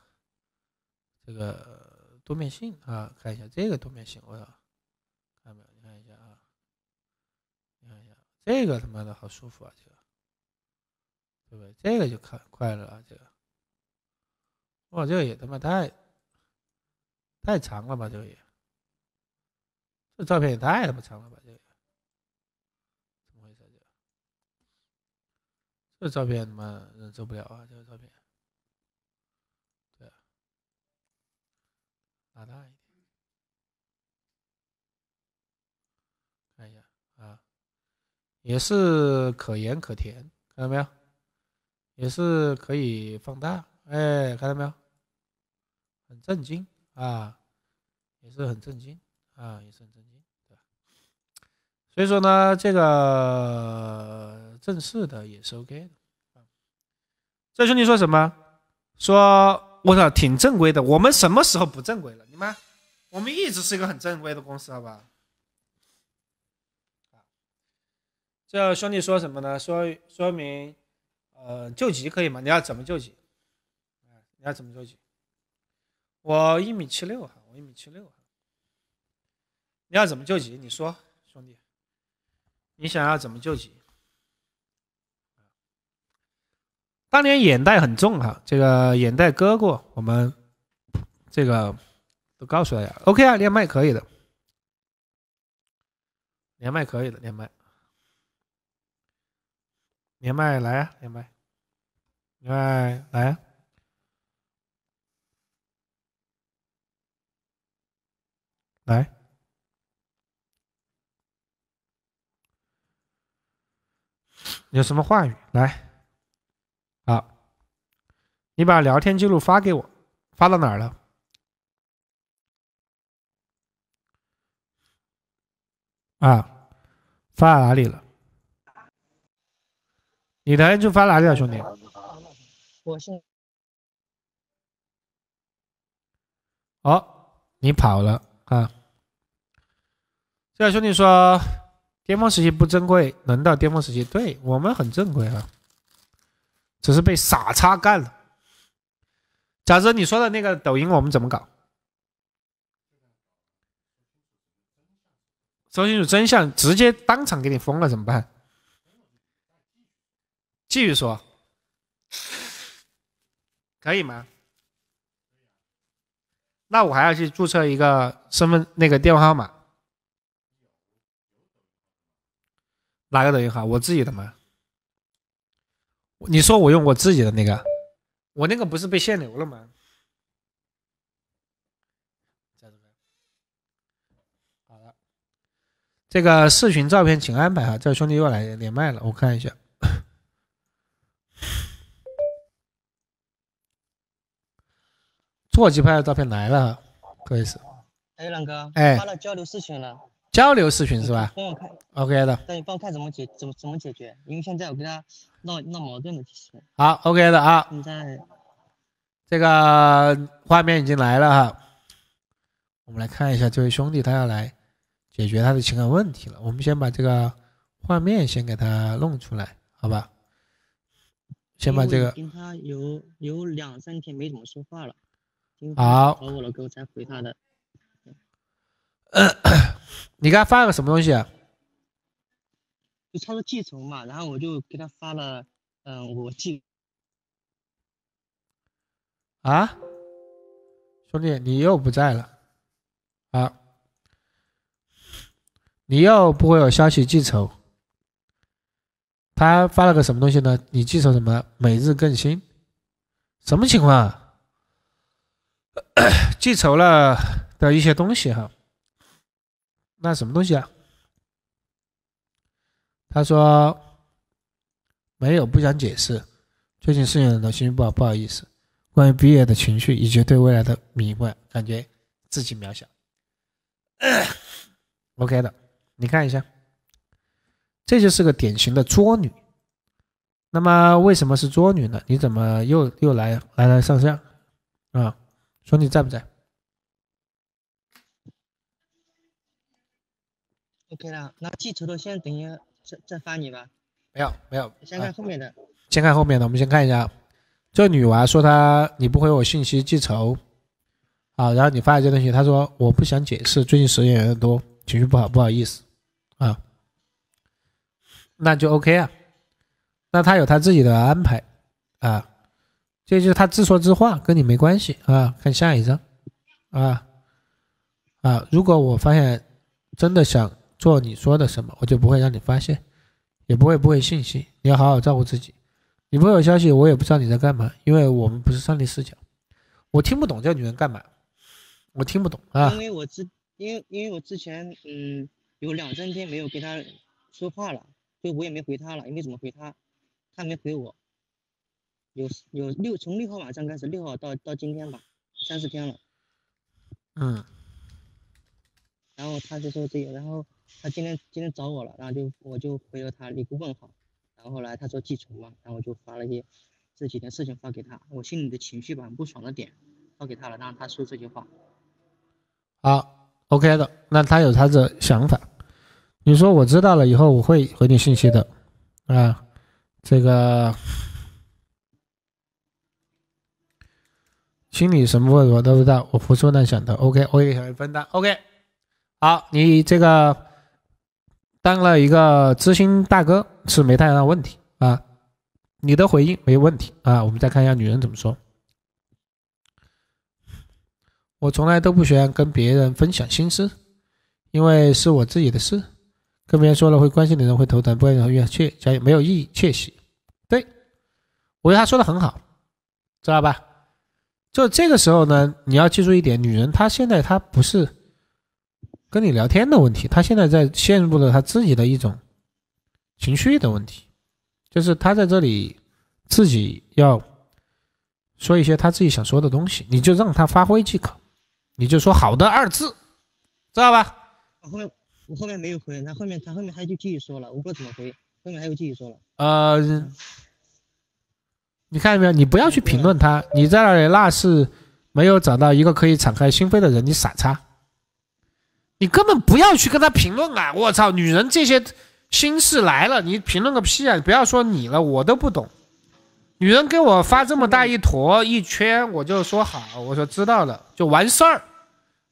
这个多面性啊，看一下这个多面性，我操，看到没有？你看一下啊，你看一下这个他妈的好舒服啊，这个对不对？这个就快快乐啊，这个哇，这个也他妈太太长了吧？这个也这照片也太他妈长了吧？这个怎么回事？这个这照片他妈忍受不了啊！这个照片。对拉大一点，看一下啊，也是可盐可甜，看到没有？也是可以放大，哎，看到没有？很震惊啊，也是很震惊啊，也是很震惊，对吧？所以说呢，这个正式的也是 OK 的。这兄弟说什么？说。我操，挺正规的。我们什么时候不正规了？你们，我们一直是一个很正规的公司，好吧？这兄弟说什么呢？说说明，呃，救急可以吗？你要怎么救急？你要怎么救急？我一米七六哈，我一米七六哈。你要怎么救急？你说，兄弟，你想要怎么救急？当年眼袋很重哈，这个眼袋割过，我们这个都告诉大家，OK 啊，连麦可以的，连麦可以的，连麦，连麦来啊，连麦，连麦来啊，来，有什么话语来？好，你把聊天记录发给我，发到哪儿了？啊，发到哪里了？你的就发哪里了，兄弟？我是。哦，你跑了啊！这位兄弟说，巅峰时期不珍贵，能到巅峰时期，对我们很珍贵啊。只是被傻叉干了。假设你说的那个抖音，我们怎么搞？说清楚真相，直接当场给你封了怎么办？继续说，可以吗？那我还要去注册一个身份那个电话号码，哪个抖音号？我自己的吗？你说我用我自己的那个，我那个不是被限流了吗？好了，这个视频照片请安排哈，这兄弟又来连麦了，我看一下。座机拍的照片来了，不好意思。哎，啷哥，哎，发了交流视频了。交流视频是吧？帮我看，OK 的。那你帮我看怎么解，怎么怎么解决？因为现在我跟他闹闹矛盾了，其实。好，OK 的啊。现在这个画面已经来了哈，我们来看一下这位兄弟他要来解决他的情感问题了。我们先把这个画面先给他弄出来，好吧？先把这个。跟他有有两三天没怎么说话了。好。找我了，给我才回他的。(coughs) 你给他发了个什么东西啊？就他说记仇嘛，然后我就给他发了，嗯，我记。啊，兄弟，你又不在了啊！你又不会有消息记仇。他发了个什么东西呢？你记仇什么？每日更新，什么情况啊？(coughs) 记仇了的一些东西哈。那什么东西啊？他说没有，不想解释。最近事情的心情不好，不好意思。关于毕业的情绪以及对未来的迷茫，感觉自己渺小。(coughs) OK 的，你看一下，这就是个典型的作女。那么为什么是作女呢？你怎么又又来来来上相啊？兄弟在不在？OK 了，那记仇的先等一下再再发你吧。没有没有，先看后面的。先看后面的，我们先看一下。这女娃说她你不回我信息记仇，啊，然后你发一些东西，她说我不想解释，最近时间有点多，情绪不好，不好意思，啊，那就 OK 啊，那她有她自己的安排，啊，这就是他自说自话，跟你没关系啊。看下一张，啊，啊，如果我发现真的想做你说的什么，我就不会让你发现，也不会不回信息，你要好好照顾自己。你不有消息，我也不知道你在干嘛，因为我们不是上帝视角，我听不懂这女人干嘛，我听不懂啊。因为我之，因为因为我之前嗯有两三天没有跟他说话了，所以我也没回他了，也没怎么回他，他没回我。有有六从六号晚上开始，六号到到今天吧，三四天了。嗯。然后他就说这个，然后他今天今天找我了，然后就我就回了他一个问号。然后后来他说寄存嘛，然后我就发了一些这几天事情发给他，我心里的情绪吧，很不爽的点发给他了，然后他说这句话。好，OK 的，那他有他的想法。你说我知道了以后我会回你信息的啊，这个心里什么味我都不知道，我胡思乱想的。OK，我也想分担。OK，好，你这个。当了一个知心大哥是没太大问题啊，你的回应没问题啊。我们再看一下女人怎么说。我从来都不喜欢跟别人分享心思，因为是我自己的事。跟别人说了会关心的人会头疼，不会然后越切加没有意义窃喜。对，我觉得他说的很好，知道吧？就这个时候呢，你要记住一点，女人她现在她不是。跟你聊天的问题，她现在在陷入了她自己的一种情绪的问题，就是她在这里自己要说一些她自己想说的东西，你就让她发挥即可，你就说好的二字，知道吧？我后面我后面没有回，他后面他后面他就继续说了，我不知道怎么回，后面还又继续说了。呃，你看见没有？你不要去评论他，你在那里那是没有找到一个可以敞开心扉的人，你傻叉。你根本不要去跟他评论啊！我操，女人这些心事来了，你评论个屁啊！不要说你了，我都不懂。女人给我发这么大一坨一圈，我就说好，我说知道了就完事儿。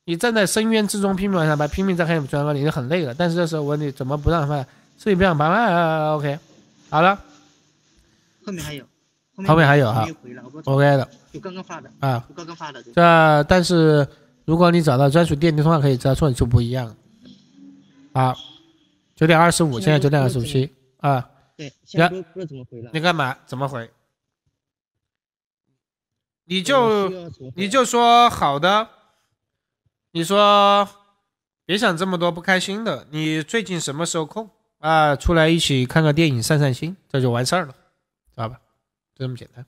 你站在深渊之中拼命往上爬，拼命在黑暗中你就很累了。但是这时候我问你怎么不让发？是你不想发吗？OK，好了。后面还有，后面还有啊？OK 的，就刚刚发的啊，刚刚发的。这但是。如果你找到专属电梯通话，可以知道错就不一样。好，九点二十五，现在九点二十五七啊。对，现在不不知道怎么回了。你干嘛？怎么回？你就你就说好的。你说别想这么多不开心的。你最近什么时候空啊？出来一起看个电影，散散心，这就完事儿了，知道吧？这么简单。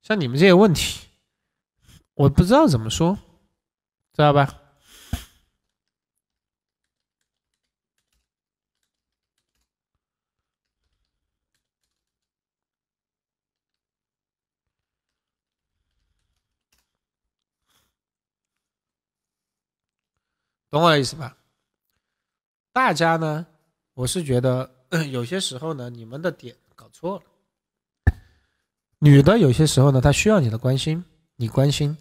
像你们这些问题，我不知道怎么说。知道吧？懂我的意思吧？大家呢，我是觉得 (clears throat) 有些时候呢，你们的点搞错了。女的有些时候呢，她需要你的关心，你关心。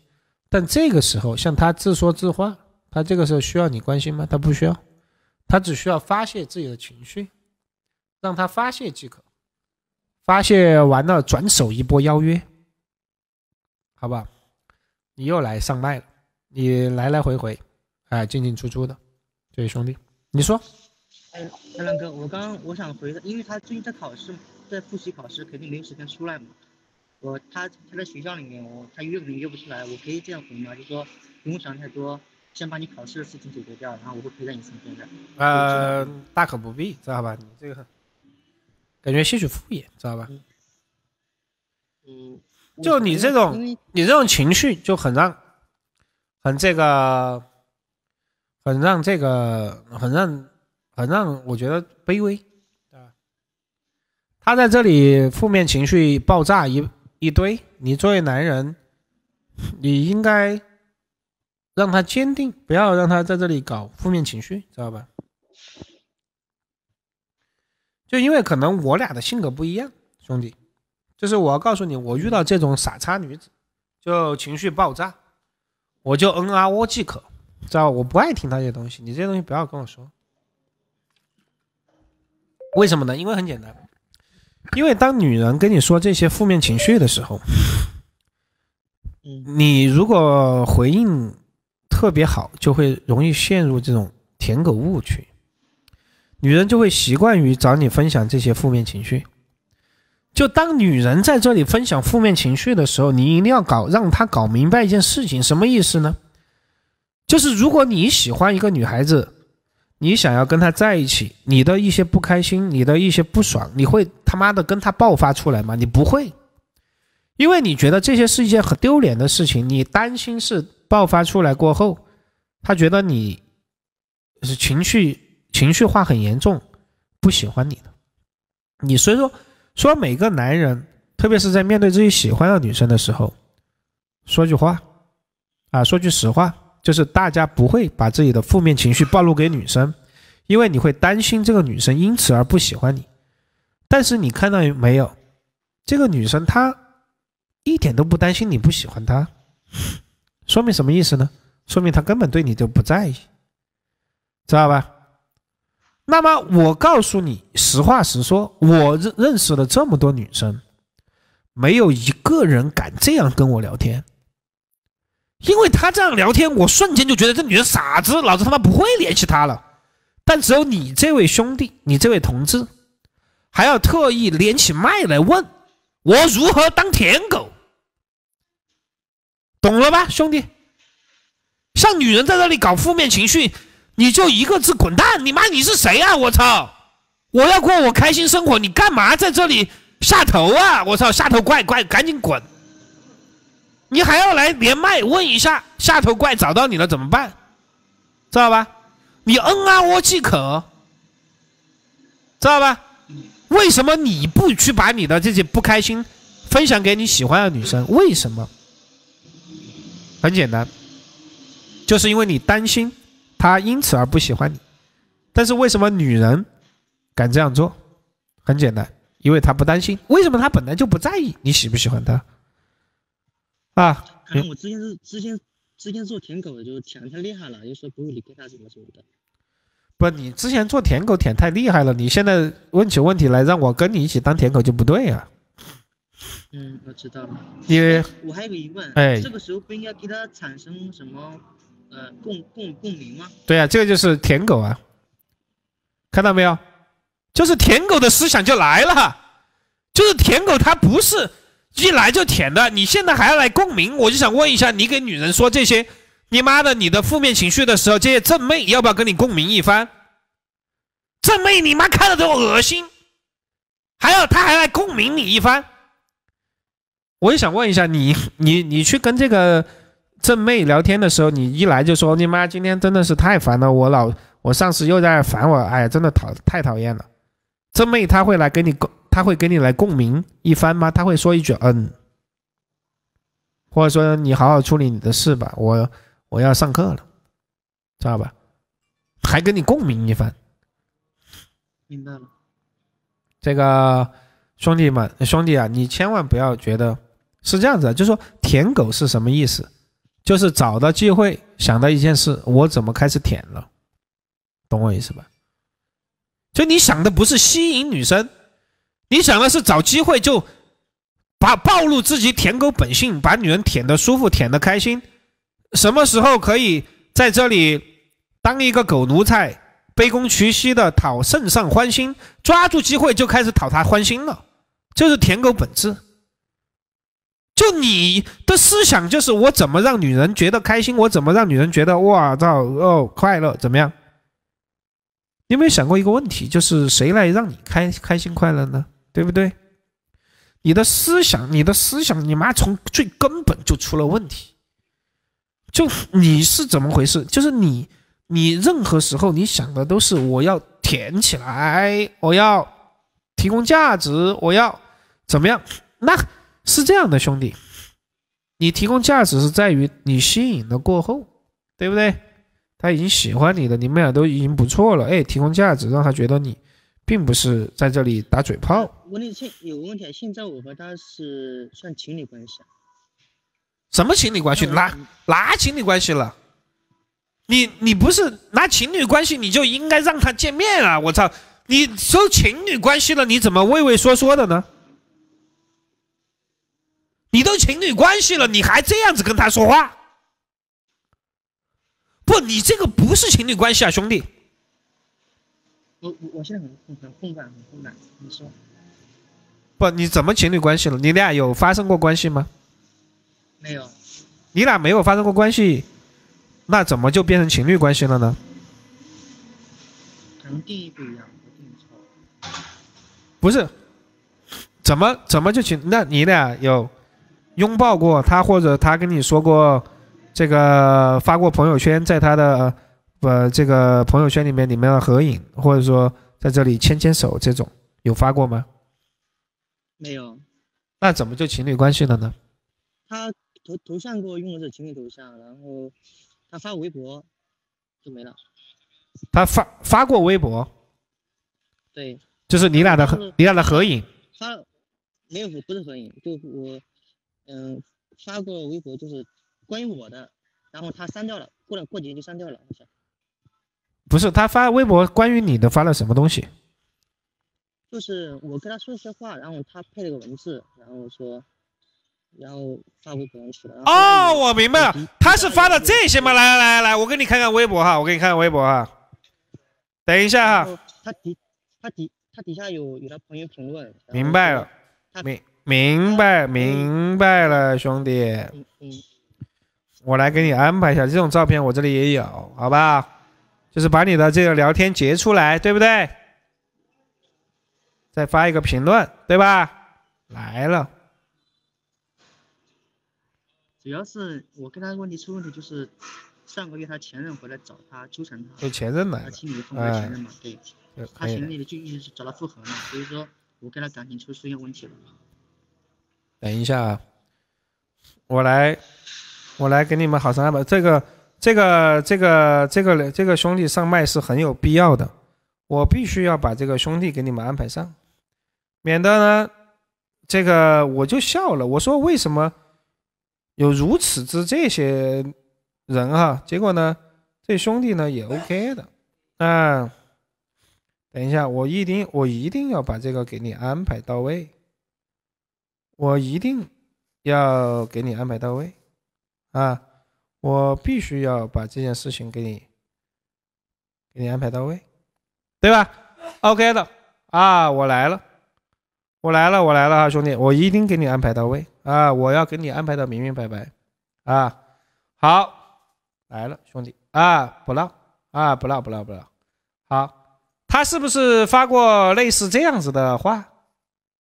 但这个时候，像她自说自话，她这个时候需要你关心吗？她不需要，她只需要发泄自己的情绪，让她发泄即可。发泄完了，转手一波邀约，好吧？你又来上麦了，你来来回回，哎，进进出出的，这位兄弟，你说？哎，大亮哥，我刚刚我想回，因为他最近在考试，在复习考试，肯定没有时间出来嘛。我他他在学校里面，我他约肯定约不出来，我可以这样回吗？就说不用想太多，先把你考试的事情解决掉，然后我会陪在你身边的。呃，大可不必，知道吧？你这个感觉些许敷衍，知道吧？嗯，就你这种，你这种情绪就很让，很这个，很让这个，很让，很让我觉得卑微，啊。他在这里负面情绪爆炸一一堆，你作为男人，你应该让他坚定，不要让他在这里搞负面情绪，知道吧？就因为可能我俩的性格不一样，兄弟。就是我要告诉你，我遇到这种傻叉女子，就情绪爆炸，我就嗯啊喔即可，知道我不爱听她这些东西，你这些东西不要跟我说。为什么呢？因为很简单，(laughs) 因为当女人跟你说这些负面情绪的时候，你如果回应特别好，就会容易陷入这种舔狗误区，女人就会习惯于找你分享这些负面情绪。就当女人在这里分享负面情绪的时候，你一定要搞让她搞明白一件事情，什么意思呢？就是如果你喜欢一个女孩子，你想要跟她在一起，你的一些不开心，你的一些不爽，你会他妈的跟他爆发出来吗？你不会，因为你觉得这些是一件很丢脸的事情，你担心是爆发出来过后，他觉得你是情绪情绪化很严重，不喜欢你的，你所以说。说每个男人，特别是在面对自己喜欢的女生的时候，说句话，啊，说句实话，就是大家不会把自己的负面情绪暴露给女生，因为你会担心这个女生因此而不喜欢你。但是你看到没有，这个女生她一点都不担心你不喜欢她，说明什么意思呢？说明她根本对你就不在意，知道吧？那么我告诉你，实话实说，我认认识了这么多女生，没有一个人敢这样跟我聊天，因为他这样聊天，我瞬间就觉得这女人傻子，老子他妈不会联系她了。但只有你这位兄弟，你这位同志，还要特意连起麦来问我如何当舔狗，懂了吧，兄弟？像女人在这里搞负面情绪。你就一个字滚蛋！你妈你是谁啊？我操！我要过我开心生活，你干嘛在这里下头啊？我操！下头怪怪，赶紧滚！你还要来连麦问一下下头怪找到你了怎么办？知道吧？你嗯啊我即可，知道吧？为什么你不去把你的这些不开心分享给你喜欢的女生？为什么？很简单，就是因为你担心。他因此而不喜欢你，但是为什么女人敢这样做？很简单，因为她不担心。为什么她本来就不在意你喜不喜欢她？啊？可能我之前是之前之前做舔狗的，就舔的太厉害了，就说不会离开他什么什么的。不，你之前做舔狗舔太厉害了，你现在问起问题来让我跟你一起当舔狗就不对呀。嗯，我知道了。因为我还有个疑问，哎，这个时候不应该给他产生什么？呃，共共共鸣吗？对啊，这个就是舔狗啊，看到没有？就是舔狗的思想就来了，就是舔狗，他不是一来就舔的。你现在还要来共鸣，我就想问一下，你给女人说这些，你妈的，你的负面情绪的时候，这些正妹要不要跟你共鸣一番？正妹，你妈看了都恶心，还有他还来共鸣你一番？我也想问一下你，你你去跟这个。正妹聊天的时候，你一来就说你妈今天真的是太烦了，我老我上司又在烦我，哎呀，真的讨太讨厌了。正妹她会来跟你共，她会跟你来共鸣一番吗？她会说一句嗯，或者说你好好处理你的事吧，我我要上课了，知道吧？还跟你共鸣一番，明白了。这个兄弟们兄弟啊，你千万不要觉得是这样子，就说舔狗是什么意思？就是找到机会想到一件事，我怎么开始舔了，懂我意思吧？就你想的不是吸引女生，你想的是找机会就把暴露自己舔狗本性，把女人舔得舒服，舔得开心。什么时候可以在这里当一个狗奴才，卑躬屈膝的讨圣上欢心？抓住机会就开始讨他欢心了，这是舔狗本质。就你的思想就是我怎么让女人觉得开心，我怎么让女人觉得哇操哦快乐，怎么样？你有没有想过一个问题，就是谁来让你开开心快乐呢？对不对？你的思想，你的思想，你妈从最根本就出了问题。就你是怎么回事？就是你，你任何时候你想的都是我要甜起来，我要提供价值，我要怎么样？那是这样的，兄弟，你提供价值是在于你吸引的过后，对不对？他已经喜欢你了，你们俩都已经不错了，哎，提供价值，让他觉得你并不是在这里打嘴炮。问题现有个问题啊，现在我和他是算情侣关系啊。什么情侣关系？哪哪情侣关系了？你你不是拿情侣关系，你就应该让他见面啊！我操，你说情侣关系了，你怎么畏畏缩缩的呢？你都情侣关系了，你还这样子跟他说话？不，你这个不是情侣关系啊，兄弟。我我我现在很很混乱，很混乱。你说。不，你怎么情侣关系了？你俩有发生过关系吗？没有。你俩没有发生过关系，那怎么就变成情侣关系了呢？可能定义不一样，定错。不是，怎么怎么就情？那你俩有拥抱过他，或者他跟你说过？这个发过朋友圈，在他的呃这个朋友圈里面，你们的合影，或者说在这里牵牵手这种，有发过吗？没有。那怎么就情侣关系了呢？他头头像给我用的是情侣头像，然后他发微博就没了。他发发过微博？对。就是你俩的你俩的合影。发没有不是合影，就我嗯发过微博就是。关于我的，然后他删掉了，过了过几天就删掉了，好像。不是他发微博关于你的发了什么东西？就是我跟他说一些话，然后他配了个文字，然后说，然后发微博上去了。哦，我明白了，他是发的这些吗？来来来来，我给你看看微博哈，我给你看看微博哈。等一下哈。他底他底他底下有有他朋友评论。明白了，明明白明白了，兄弟。嗯嗯。我来给你安排一下，这种照片我这里也有，好吧？就是把你的这个聊天截出来，对不对？再发一个评论，对吧？来了。主要是我跟他问题出问题，就是上个月他前任回来找他纠缠他。就前任来他心里分为前任嘛？对。他心里就一直是找他复合嘛，所以说我跟他感情出出现问题了。等一下啊，我来。我来给你们好生安排这个，这个，这个，这个，这个兄弟上麦是很有必要的，我必须要把这个兄弟给你们安排上，免得呢，这个我就笑了。我说为什么有如此之这些人哈？结果呢，这兄弟呢也 OK 的啊。等一下，我一定，我一定要把这个给你安排到位，我一定要给你安排到位。啊，我必须要把这件事情给你，给你安排到位，对吧？OK 的啊，我来了，我来了，我来了啊，兄弟，我一定给你安排到位啊，我要给你安排的明明白白啊。好，来了，兄弟啊，不闹啊，不闹不闹不闹。好，他是不是发过类似这样子的话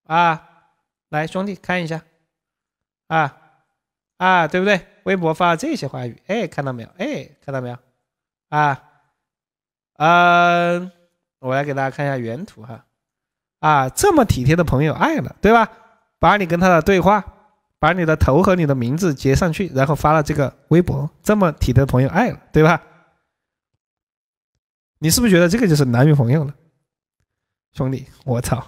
啊？来，兄弟看一下啊啊，对不对？微博发这些话语，哎，看到没有？哎，看到没有？啊，嗯，我来给大家看一下原图哈。啊，这么体贴的朋友爱了，对吧？把你跟他的对话，把你的头和你的名字截上去，然后发了这个微博。这么体贴的朋友爱了，对吧？你是不是觉得这个就是男女朋友了，兄弟？我操！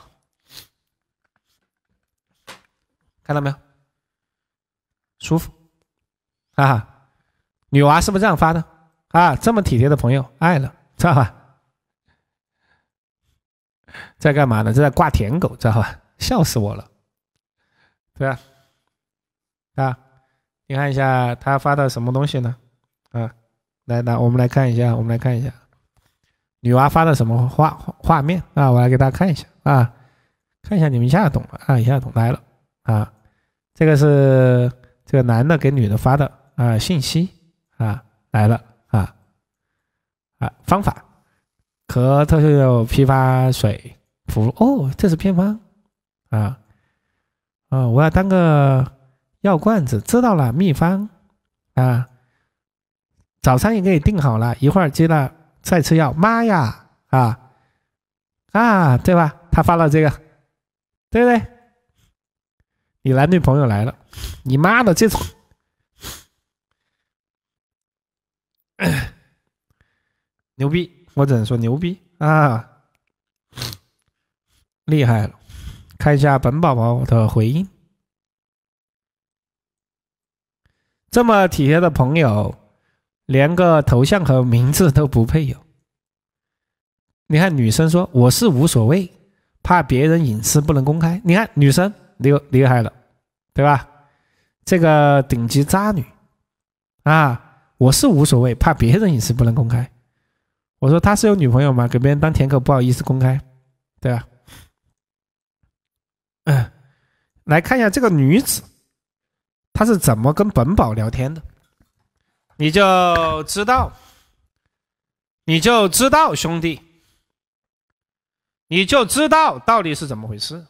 看到没有？舒服。哈啊，女娃是不是这样发的？啊，这么体贴的朋友爱了，知道吧？在干嘛呢？这在挂舔狗，知道吧？笑死我了，对？啊，啊你看一下他发的什么东西呢？啊，来来，我们来看一下，我们来看一下，女娃发的什么画画面？啊？我来给大家看一下。啊，看一下你们一下懂了。啊，一下懂来了。啊，这个是这个男的给女的发的啊信息。啊来了。啊啊方法，和特效有批发水服哦，这是偏方。啊啊，我要当个。药罐子知道了，秘方啊，早餐也给你订好了，一会儿接了再吃药。妈呀，啊啊，对吧？他发了这个，对不对？你男女朋友来了，你妈的这种，(coughs) 牛逼！我只能说牛逼啊，厉害了！看一下本宝宝的回应。这么体贴的朋友，连个头像和名字都不配有。你看，女生说我是无所谓，怕别人隐私不能公开。你看，女生厉厉害了，对吧？这个顶级渣女啊，我是无所谓，怕别人隐私不能公开。我说他是有女朋友吗？给别人当舔狗不好意思公开，对吧？嗯，来看一下这个女子。他是怎么跟本宝聊天的？你就知道，你就知道，兄弟，你就知道到底是怎么回事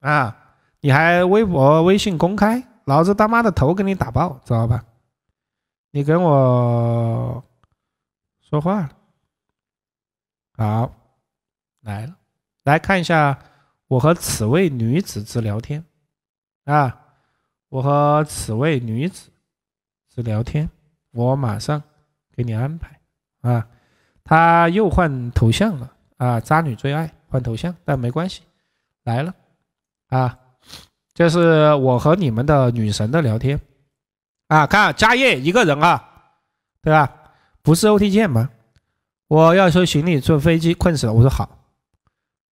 啊！你还微博、微信公开，老子他妈的头给你打爆，知道吧？你跟我说话，好，来了，来看一下我和此位女子之聊天啊。我和此位女子是聊天，我马上给你安排啊！他又换头像了啊！渣女最爱换头像，但没关系，来了啊！这是我和你们的女神的聊天啊！看家业一个人啊，对吧？不是 OT 键吗？我要收行李，坐飞机困死了。我说好，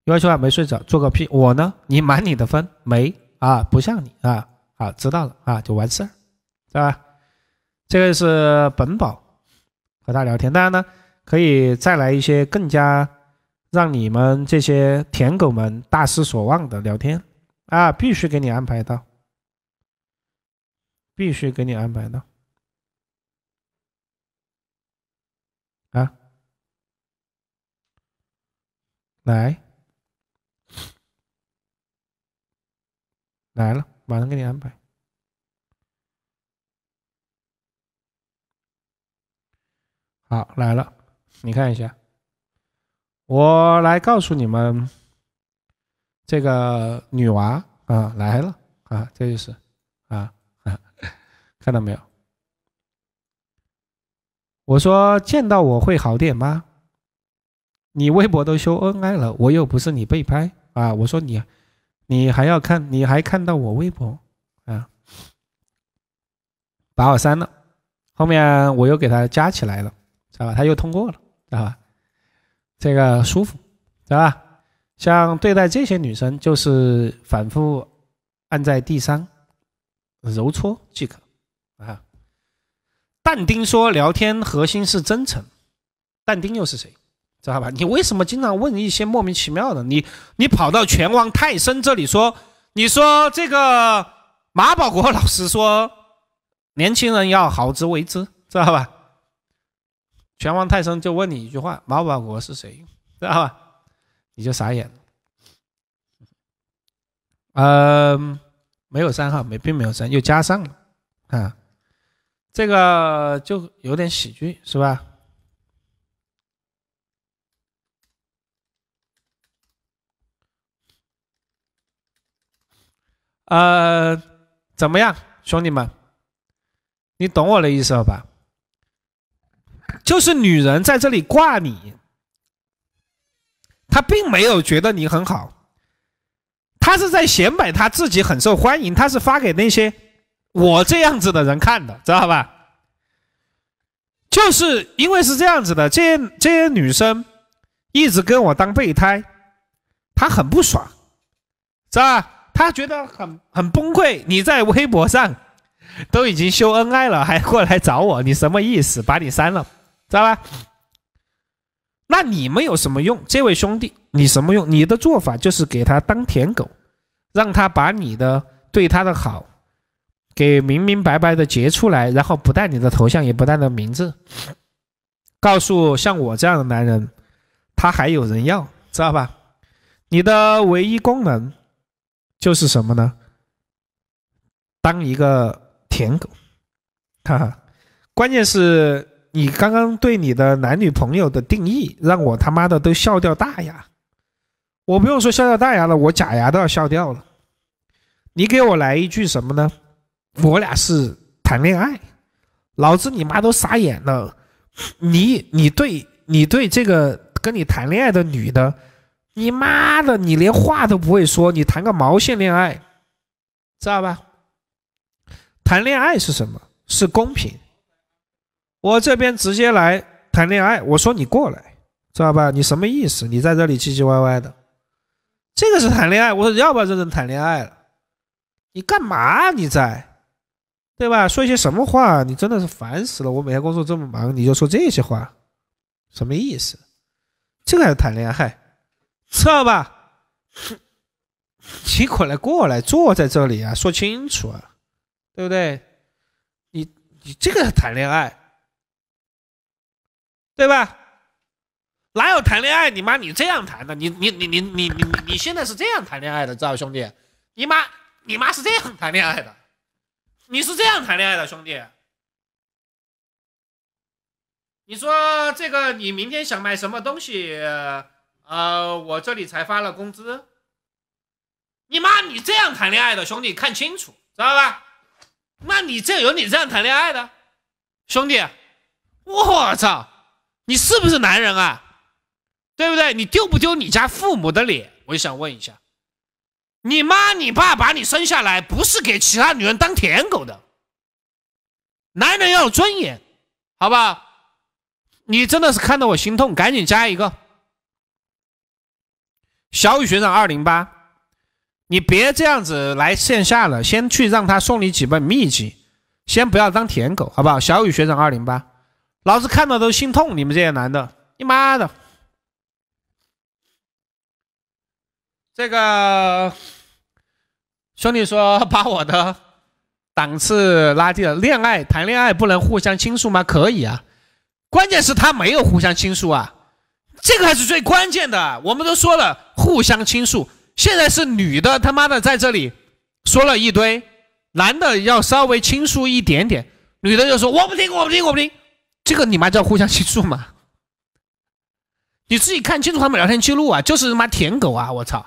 要求还没睡着，做个屁！我呢？你满你的分没啊？不像你啊！啊，知道了啊，就完事儿，是吧？这个是本宝和他聊天，当然呢，可以再来一些更加让你们这些舔狗们大失所望的聊天啊，必须给你安排到，必须给你安排到啊，来，来了。马上给你安排。好，来了，你看一下，我来告诉你们，这个女娃啊来了啊，这就是啊啊，(laughs) 看到没有？我说见到我会好点吗？你微博都秀恩爱了，我又不是你被拍啊！我说你。你还要看？你还看到我微博啊？把我删了，后面我又给他加起来了，知道吧？他又通过了，知道吧？这个舒服，知道吧？像对待这些女生，就是反复按在地上揉搓即可啊。但丁说聊天核心是真诚，但丁又是谁？知道吧？你为什么经常问一些莫名其妙的？你你跑到拳王泰森这里说，你说这个马保国老师说，年轻人要好自为之，知道吧？拳王泰森就问你一句话：马保国是谁？知道吧？你就傻眼了。嗯，没有删哈，没并没有删，又加上了啊，这个就有点喜剧，是吧？呃，怎么样，兄弟们？你懂我的意思了吧？就是女人在这里挂你，她并没有觉得你很好，她是在显摆她自己很受欢迎，她是发给那些我这样子的人看的，知道吧？就是因为是这样子的，这些这些女生一直跟我当备胎，她很不爽，知道吧？他觉得很很崩溃。你在微博上都已经秀恩爱了，还过来找我，你什么意思？把你删了，知道吧？那你们有什么用？这位兄弟，你什么用？你的做法就是给他当舔狗，让他把你的对他的好给明明白白的截出来，然后不带你的头像，也不带你的名字，告诉像我这样的男人，他还有人要，知道吧？你的唯一功能就是什么呢？当一个舔狗，哈哈，关键是。你刚刚对你的男女朋友的定义，让我他妈的都笑掉大牙。我不用说笑掉大牙了，我假牙都要笑掉了。你给我来一句什么呢？我俩是谈恋爱，老子你妈都傻眼了。你你对你对这个跟你谈恋爱的女的，你妈的你连话都不会说，你谈个毛线恋爱，知道吧？谈恋爱是什么？是公平。我这边直接来谈恋爱，我说你过来，知道吧？你什么意思？你在这里唧唧歪歪的，这个是谈恋爱。我说要不要认真谈恋爱了？你干嘛？你在，对吧？说一些什么话？你真的是烦死了！我每天工作这么忙，你就说这些话，什么意思？这个还是谈恋爱？知道吧？你过来，过来，坐在这里啊，说清楚啊，对不对？你你这个谈恋爱？对吧？哪有谈恋爱？你妈，你这样谈的？你你你你你你你现在是这样谈恋爱的，知道兄弟？你妈你妈是这样谈恋爱的，你是这样谈恋爱的，兄弟。你说这个，你明天想买什么东西？呃我这里才发了工资。你妈，你这样谈恋爱的，兄弟，看清楚，知道吧？那你这有你这样谈恋爱的，兄弟？我操！你是不是男人啊？对不对？你丢不丢你家父母的脸？我就想问一下，你妈你爸把你生下来不是给其他女人当舔狗的，男人要有尊严，好不好？你真的是看得我心痛，赶紧加一个小雨学长二零八，你别这样子来线下了，先去让他送你几本秘籍，先不要当舔狗，好不好？小雨学长二零八。老子看到都心痛，你们这些男的，你妈的！这个兄弟说把我的档次拉低了，恋爱谈恋爱不能互相倾诉吗？可以啊，关键是他没有互相倾诉啊，这个还是最关键的。我们都说了互相倾诉，现在是女的他妈的在这里说了一堆，男的要稍微倾诉一点点，女的就说我不听，我不听，我不听。这个你妈叫互相倾诉吗？你自己看清楚他们聊天记录啊，就是他妈舔狗啊！我操！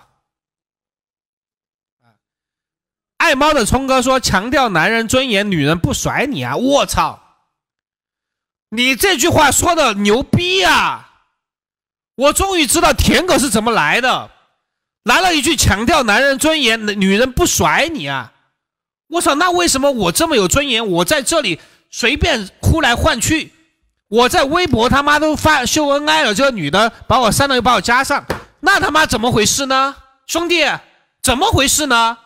爱猫的聪哥说强调男人尊严，女人不甩你啊！我操！你这句话说的牛逼啊！我终于知道舔狗是怎么来的，来了一句强调男人尊严，女人不甩你啊！我操！那为什么我这么有尊严，我在这里随便呼来唤去？我在微博他妈都发秀恩爱了，这个女的把我删了又把我加上，那他妈怎么回事呢？兄弟，怎么回事呢？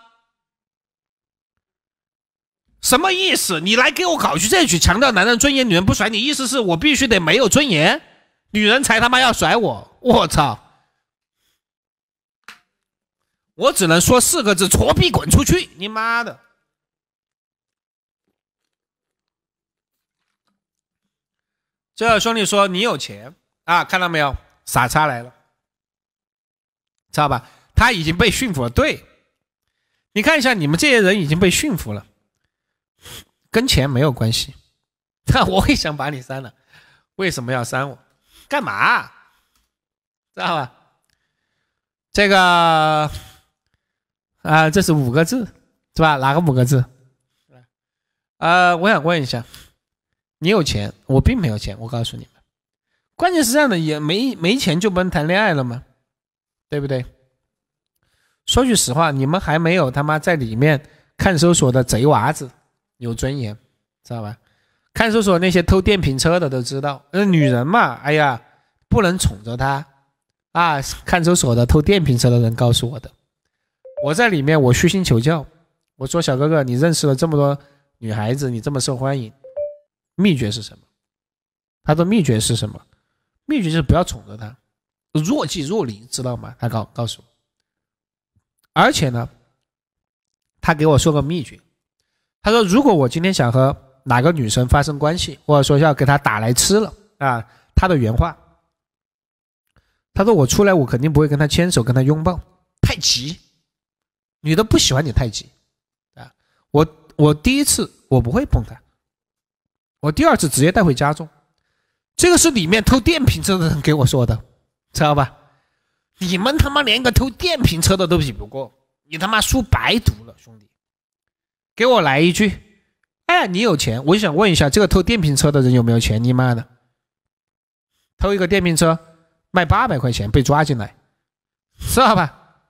什么意思？你来给我搞句这句，强调男人尊严，女人不甩你，意思是我必须得没有尊严，女人才他妈要甩我？我操！我只能说四个字：搓逼滚出去！你妈的！这兄弟说你有钱啊，看到没有？傻叉来了，知道吧？他已经被驯服了。对，你看一下，你们这些人已经被驯服了，跟钱没有关系。那 (laughs) 我也想把你删了，为什么要删我？干嘛？知道吧？这个啊，这是五个字，是吧？哪个五个字？呃，我想问一下。你有钱，我并没有钱。我告诉你们，关键是这样的，也没没钱就不能谈恋爱了吗？对不对？说句实话，你们还没有他妈在里面看守所的贼娃子有尊严，知道吧？看守所那些偷电瓶车的都知道，那女人嘛，哎呀，不能宠着她啊！看守所的偷电瓶车的人告诉我的，我在里面我虚心求教，我说小哥哥，你认识了这么多女孩子，你这么受欢迎，秘诀是什么？他的秘诀是什么？秘诀就是不要宠着她，若即若离，知道吗？他告告诉我，而且呢，他给我说个秘诀，他说如果我今天想和哪个女生发生关系，或者说要给她打来吃了啊，他的原话，他说我出来我肯定不会跟她牵手，跟她拥抱，太急，女的不喜欢你太急啊，我我第一次我不会碰她，我第二次直接带回家中。这个是里面偷电瓶车的人给我说的，知道吧？你们他妈连个偷电瓶车的都比不过，你他妈书白读了，兄弟！给我来一句，哎，你有钱？我就想问一下，这个偷电瓶车的人有没有钱？你妈的，偷一个电瓶车卖八百块钱被抓进来，知道吧？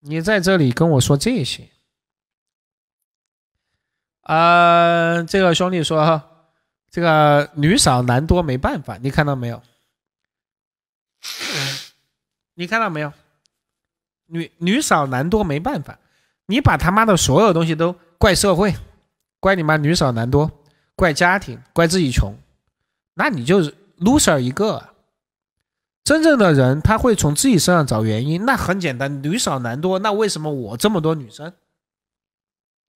你在这里跟我说这些，啊，这个兄弟说。这个女少男多没办法，你看到没有？你看到没有？女女少男多没办法，你把他妈的所有东西都怪社会，怪你妈女少男多，怪家庭，怪自己穷，那你就是 loser 一个。真正的人他会从自己身上找原因，那很简单，女少男多，那为什么我这么多女生？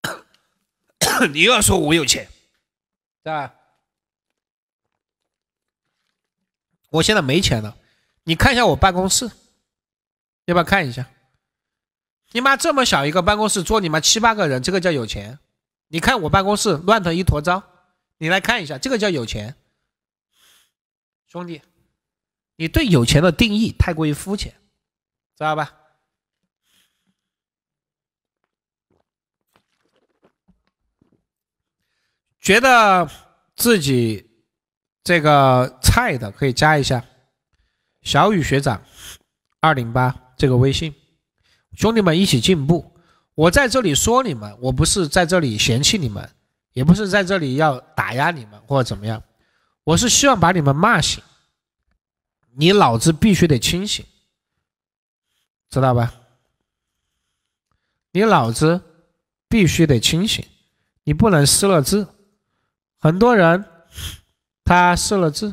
(coughs) 你又要说我有钱，对吧？我现在没钱了，你看一下我办公室，要不要看一下？你妈这么小一个办公室，坐你妈七八个人，这个叫有钱？你看我办公室乱成一坨糟，你来看一下，这个叫有钱？兄弟，你对有钱的定义太过于肤浅，知道吧？觉得自己。这个菜的可以加一下，小雨学长二零八这个微信，兄弟们一起进步。我在这里说你们，我不是在这里嫌弃你们，也不是在这里要打压你们或者怎么样，我是希望把你们骂醒。你脑子必须得清醒，知道吧？你脑子必须得清醒，你不能失了智。很多人。他失了智，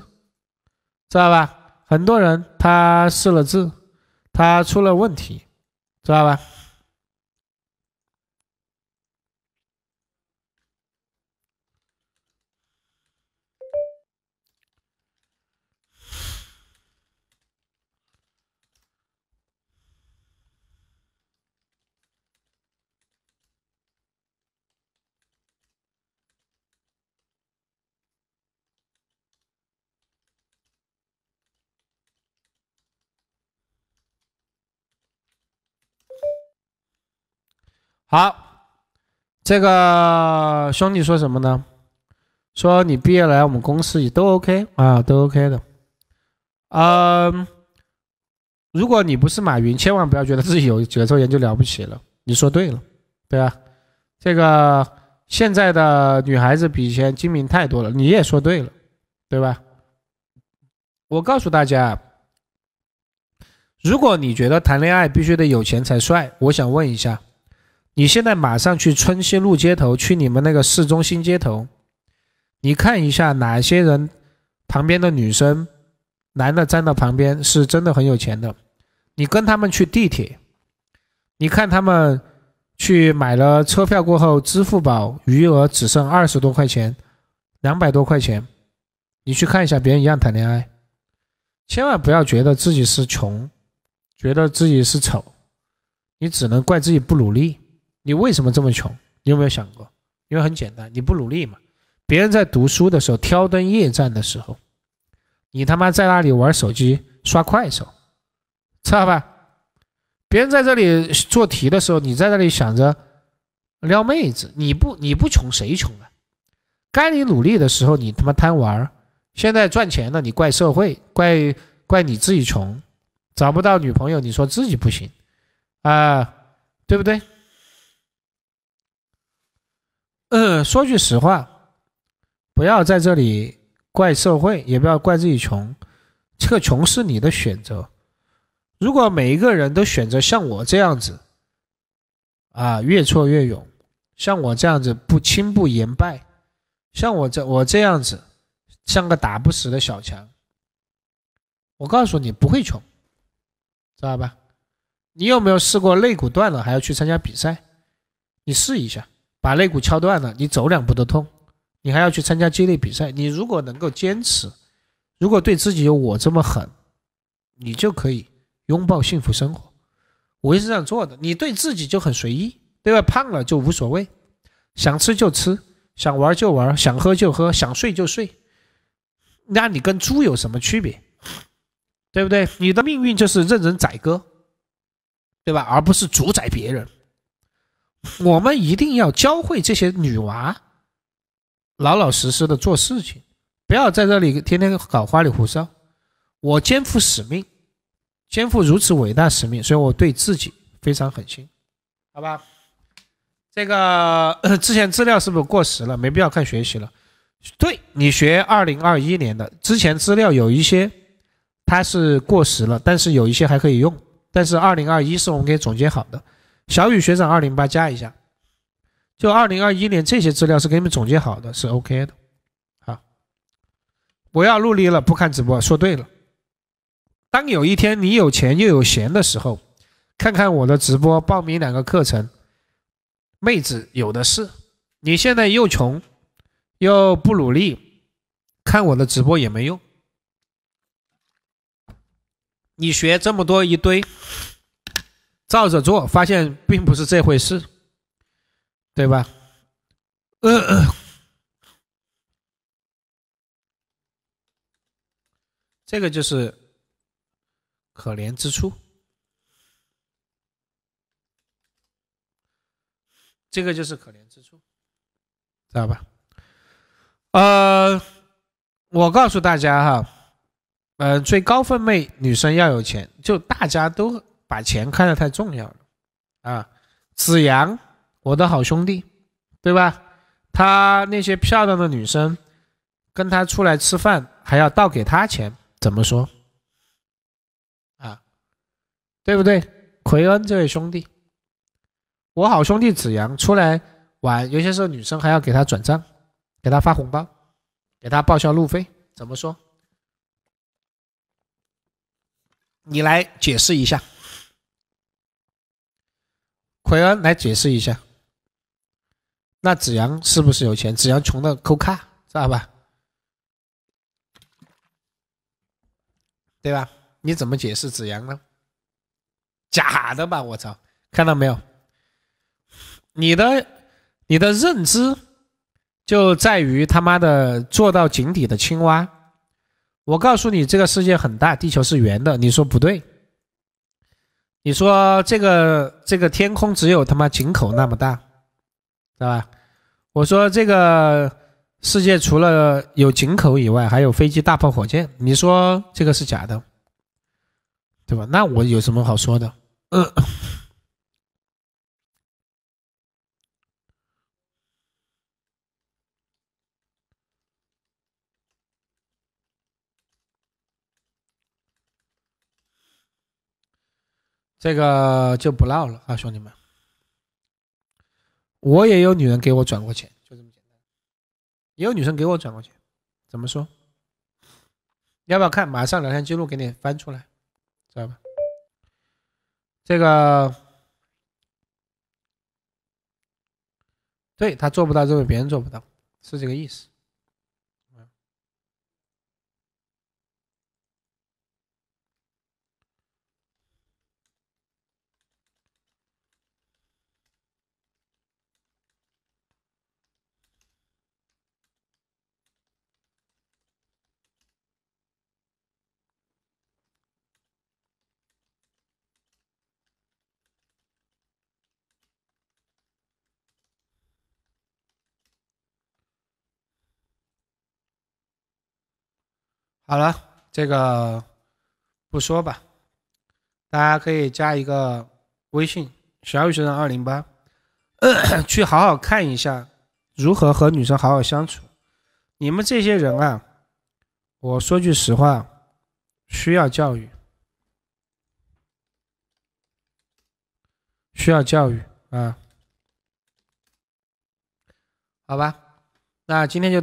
知道吧？很多人他失了智，他出了问题，知道吧？好，这个兄弟说什么呢？说你毕业来我们公司也都 OK 啊，都 OK 的。嗯，如果你不是马云，千万不要觉得自己有解抽研就了不起了。你说对了，对吧？这个现在的女孩子比以前精明太多了，你也说对了，对吧？我告诉大家，如果你觉得谈恋爱必须得有钱才帅，我想问一下。你现在马上去春熙路街头，去你们那个市中心街头，你看一下哪些人旁边的女生、男的站到旁边是真的很有钱的。你跟他们去地铁，你看他们去买了车票过后，支付宝余额只剩二十多块钱、两百多块钱。你去看一下别人一样谈恋爱，千万不要觉得自己是穷，觉得自己是丑，你只能怪自己不努力。你为什么这么穷？你有没有想过？因为很简单，你不努力嘛。别人在读书的时候挑灯夜战的时候，你他妈在那里玩手机刷快手，知道吧？别人在这里做题的时候，你在那里想着撩妹子。你不你不穷谁穷啊？该你努力的时候，你他妈贪玩。现在赚钱了，你怪社会，怪怪你自己穷，找不到女朋友，你说自己不行啊，对不对？嗯，说句实话，不要在这里怪社会，也不要怪自己穷。这个穷是你的选择。如果每一个人都选择像我这样子，啊，越挫越勇。像我这样子不轻不言败，像我这我这样子像个打不死的小强。我告诉你不会穷，知道吧？你有没有试过肋骨断了还要去参加比赛？你试一下，把肋骨敲断了，你走两步都痛，你还要去参加接力比赛？你如果能够坚持，如果对自己有我这么狠，你就可以拥抱幸福生活。我也是这样做的，你对自己就很随意。对吧？胖了就无所谓，想吃就吃，想玩就玩，想喝就喝，想睡就睡。那你跟猪有什么区别？对不对？你的命运就是任人宰割，对吧？而不是主宰别人。我们一定要教会这些女娃老老实实的做事情，不要在这里天天搞花里胡哨。我肩负使命，肩负如此伟大使命，所以我对自己非常狠心，好吧？这个之前资料是不是过时了？没必要看学习了。对你学二零二一年的之前资料有一些它是过时了，但是有一些还可以用。但是二零二一是我们给总结好的。小雨学长二零八加一下，就二零二一年这些资料是给你们总结好的，是 OK 的。好，不要努力了，不看直播。说对了，当有一天你有钱又有闲的时候，看看我的直播，报名两个课程。妹子有的是，你现在又穷，又不努力，看我的直播也没用。你学这么多一堆，照着做，发现并不是这回事，对吧？这个就是可怜之处。这个就是可怜之处，知道吧？呃，我告诉大家哈，呃，最高分妹女生要有钱，就大家都把钱看得太重要了啊。子阳，我的好兄弟，对吧？他那些漂亮的女生跟他出来吃饭，还要倒给他钱，怎么说？啊，对不对？奎恩这位兄弟。我好兄弟子阳出来玩，有些时候女生还要给他转账，给他发红包，给他报销路费，怎么说？你来解释一下，奎恩来解释一下。那子阳是不是有钱？子阳穷的抠卡，知道吧？对吧？你怎么解释子阳呢？假的吧？我操！看到没有？你的你的认知就在于他妈的做到井底的青蛙。我告诉你，这个世界很大，地球是圆的。你说不对。你说这个这个天空只有他妈井口那么大，对吧？我说这个世界除了有井口以外，还有飞机、大炮、火箭。你说这个是假的，对吧？那我有什么好说的？嗯。(coughs) 这个就不唠了啊，兄弟们，我也有女人给我转过钱，就这么简单，也有女生给我转过钱，怎么说？要不要看？马上聊天记录给你翻出来，知道吧？这个，对他做不到，认为别人做不到，是这个意思。好了，这个不说吧，大家可以加一个微信“小雨学生二零八”，(coughs) 去好好看一下如何和女生好好相处。你们这些人啊，我说句实话，需要教育，需要教育啊。好吧，那今天就。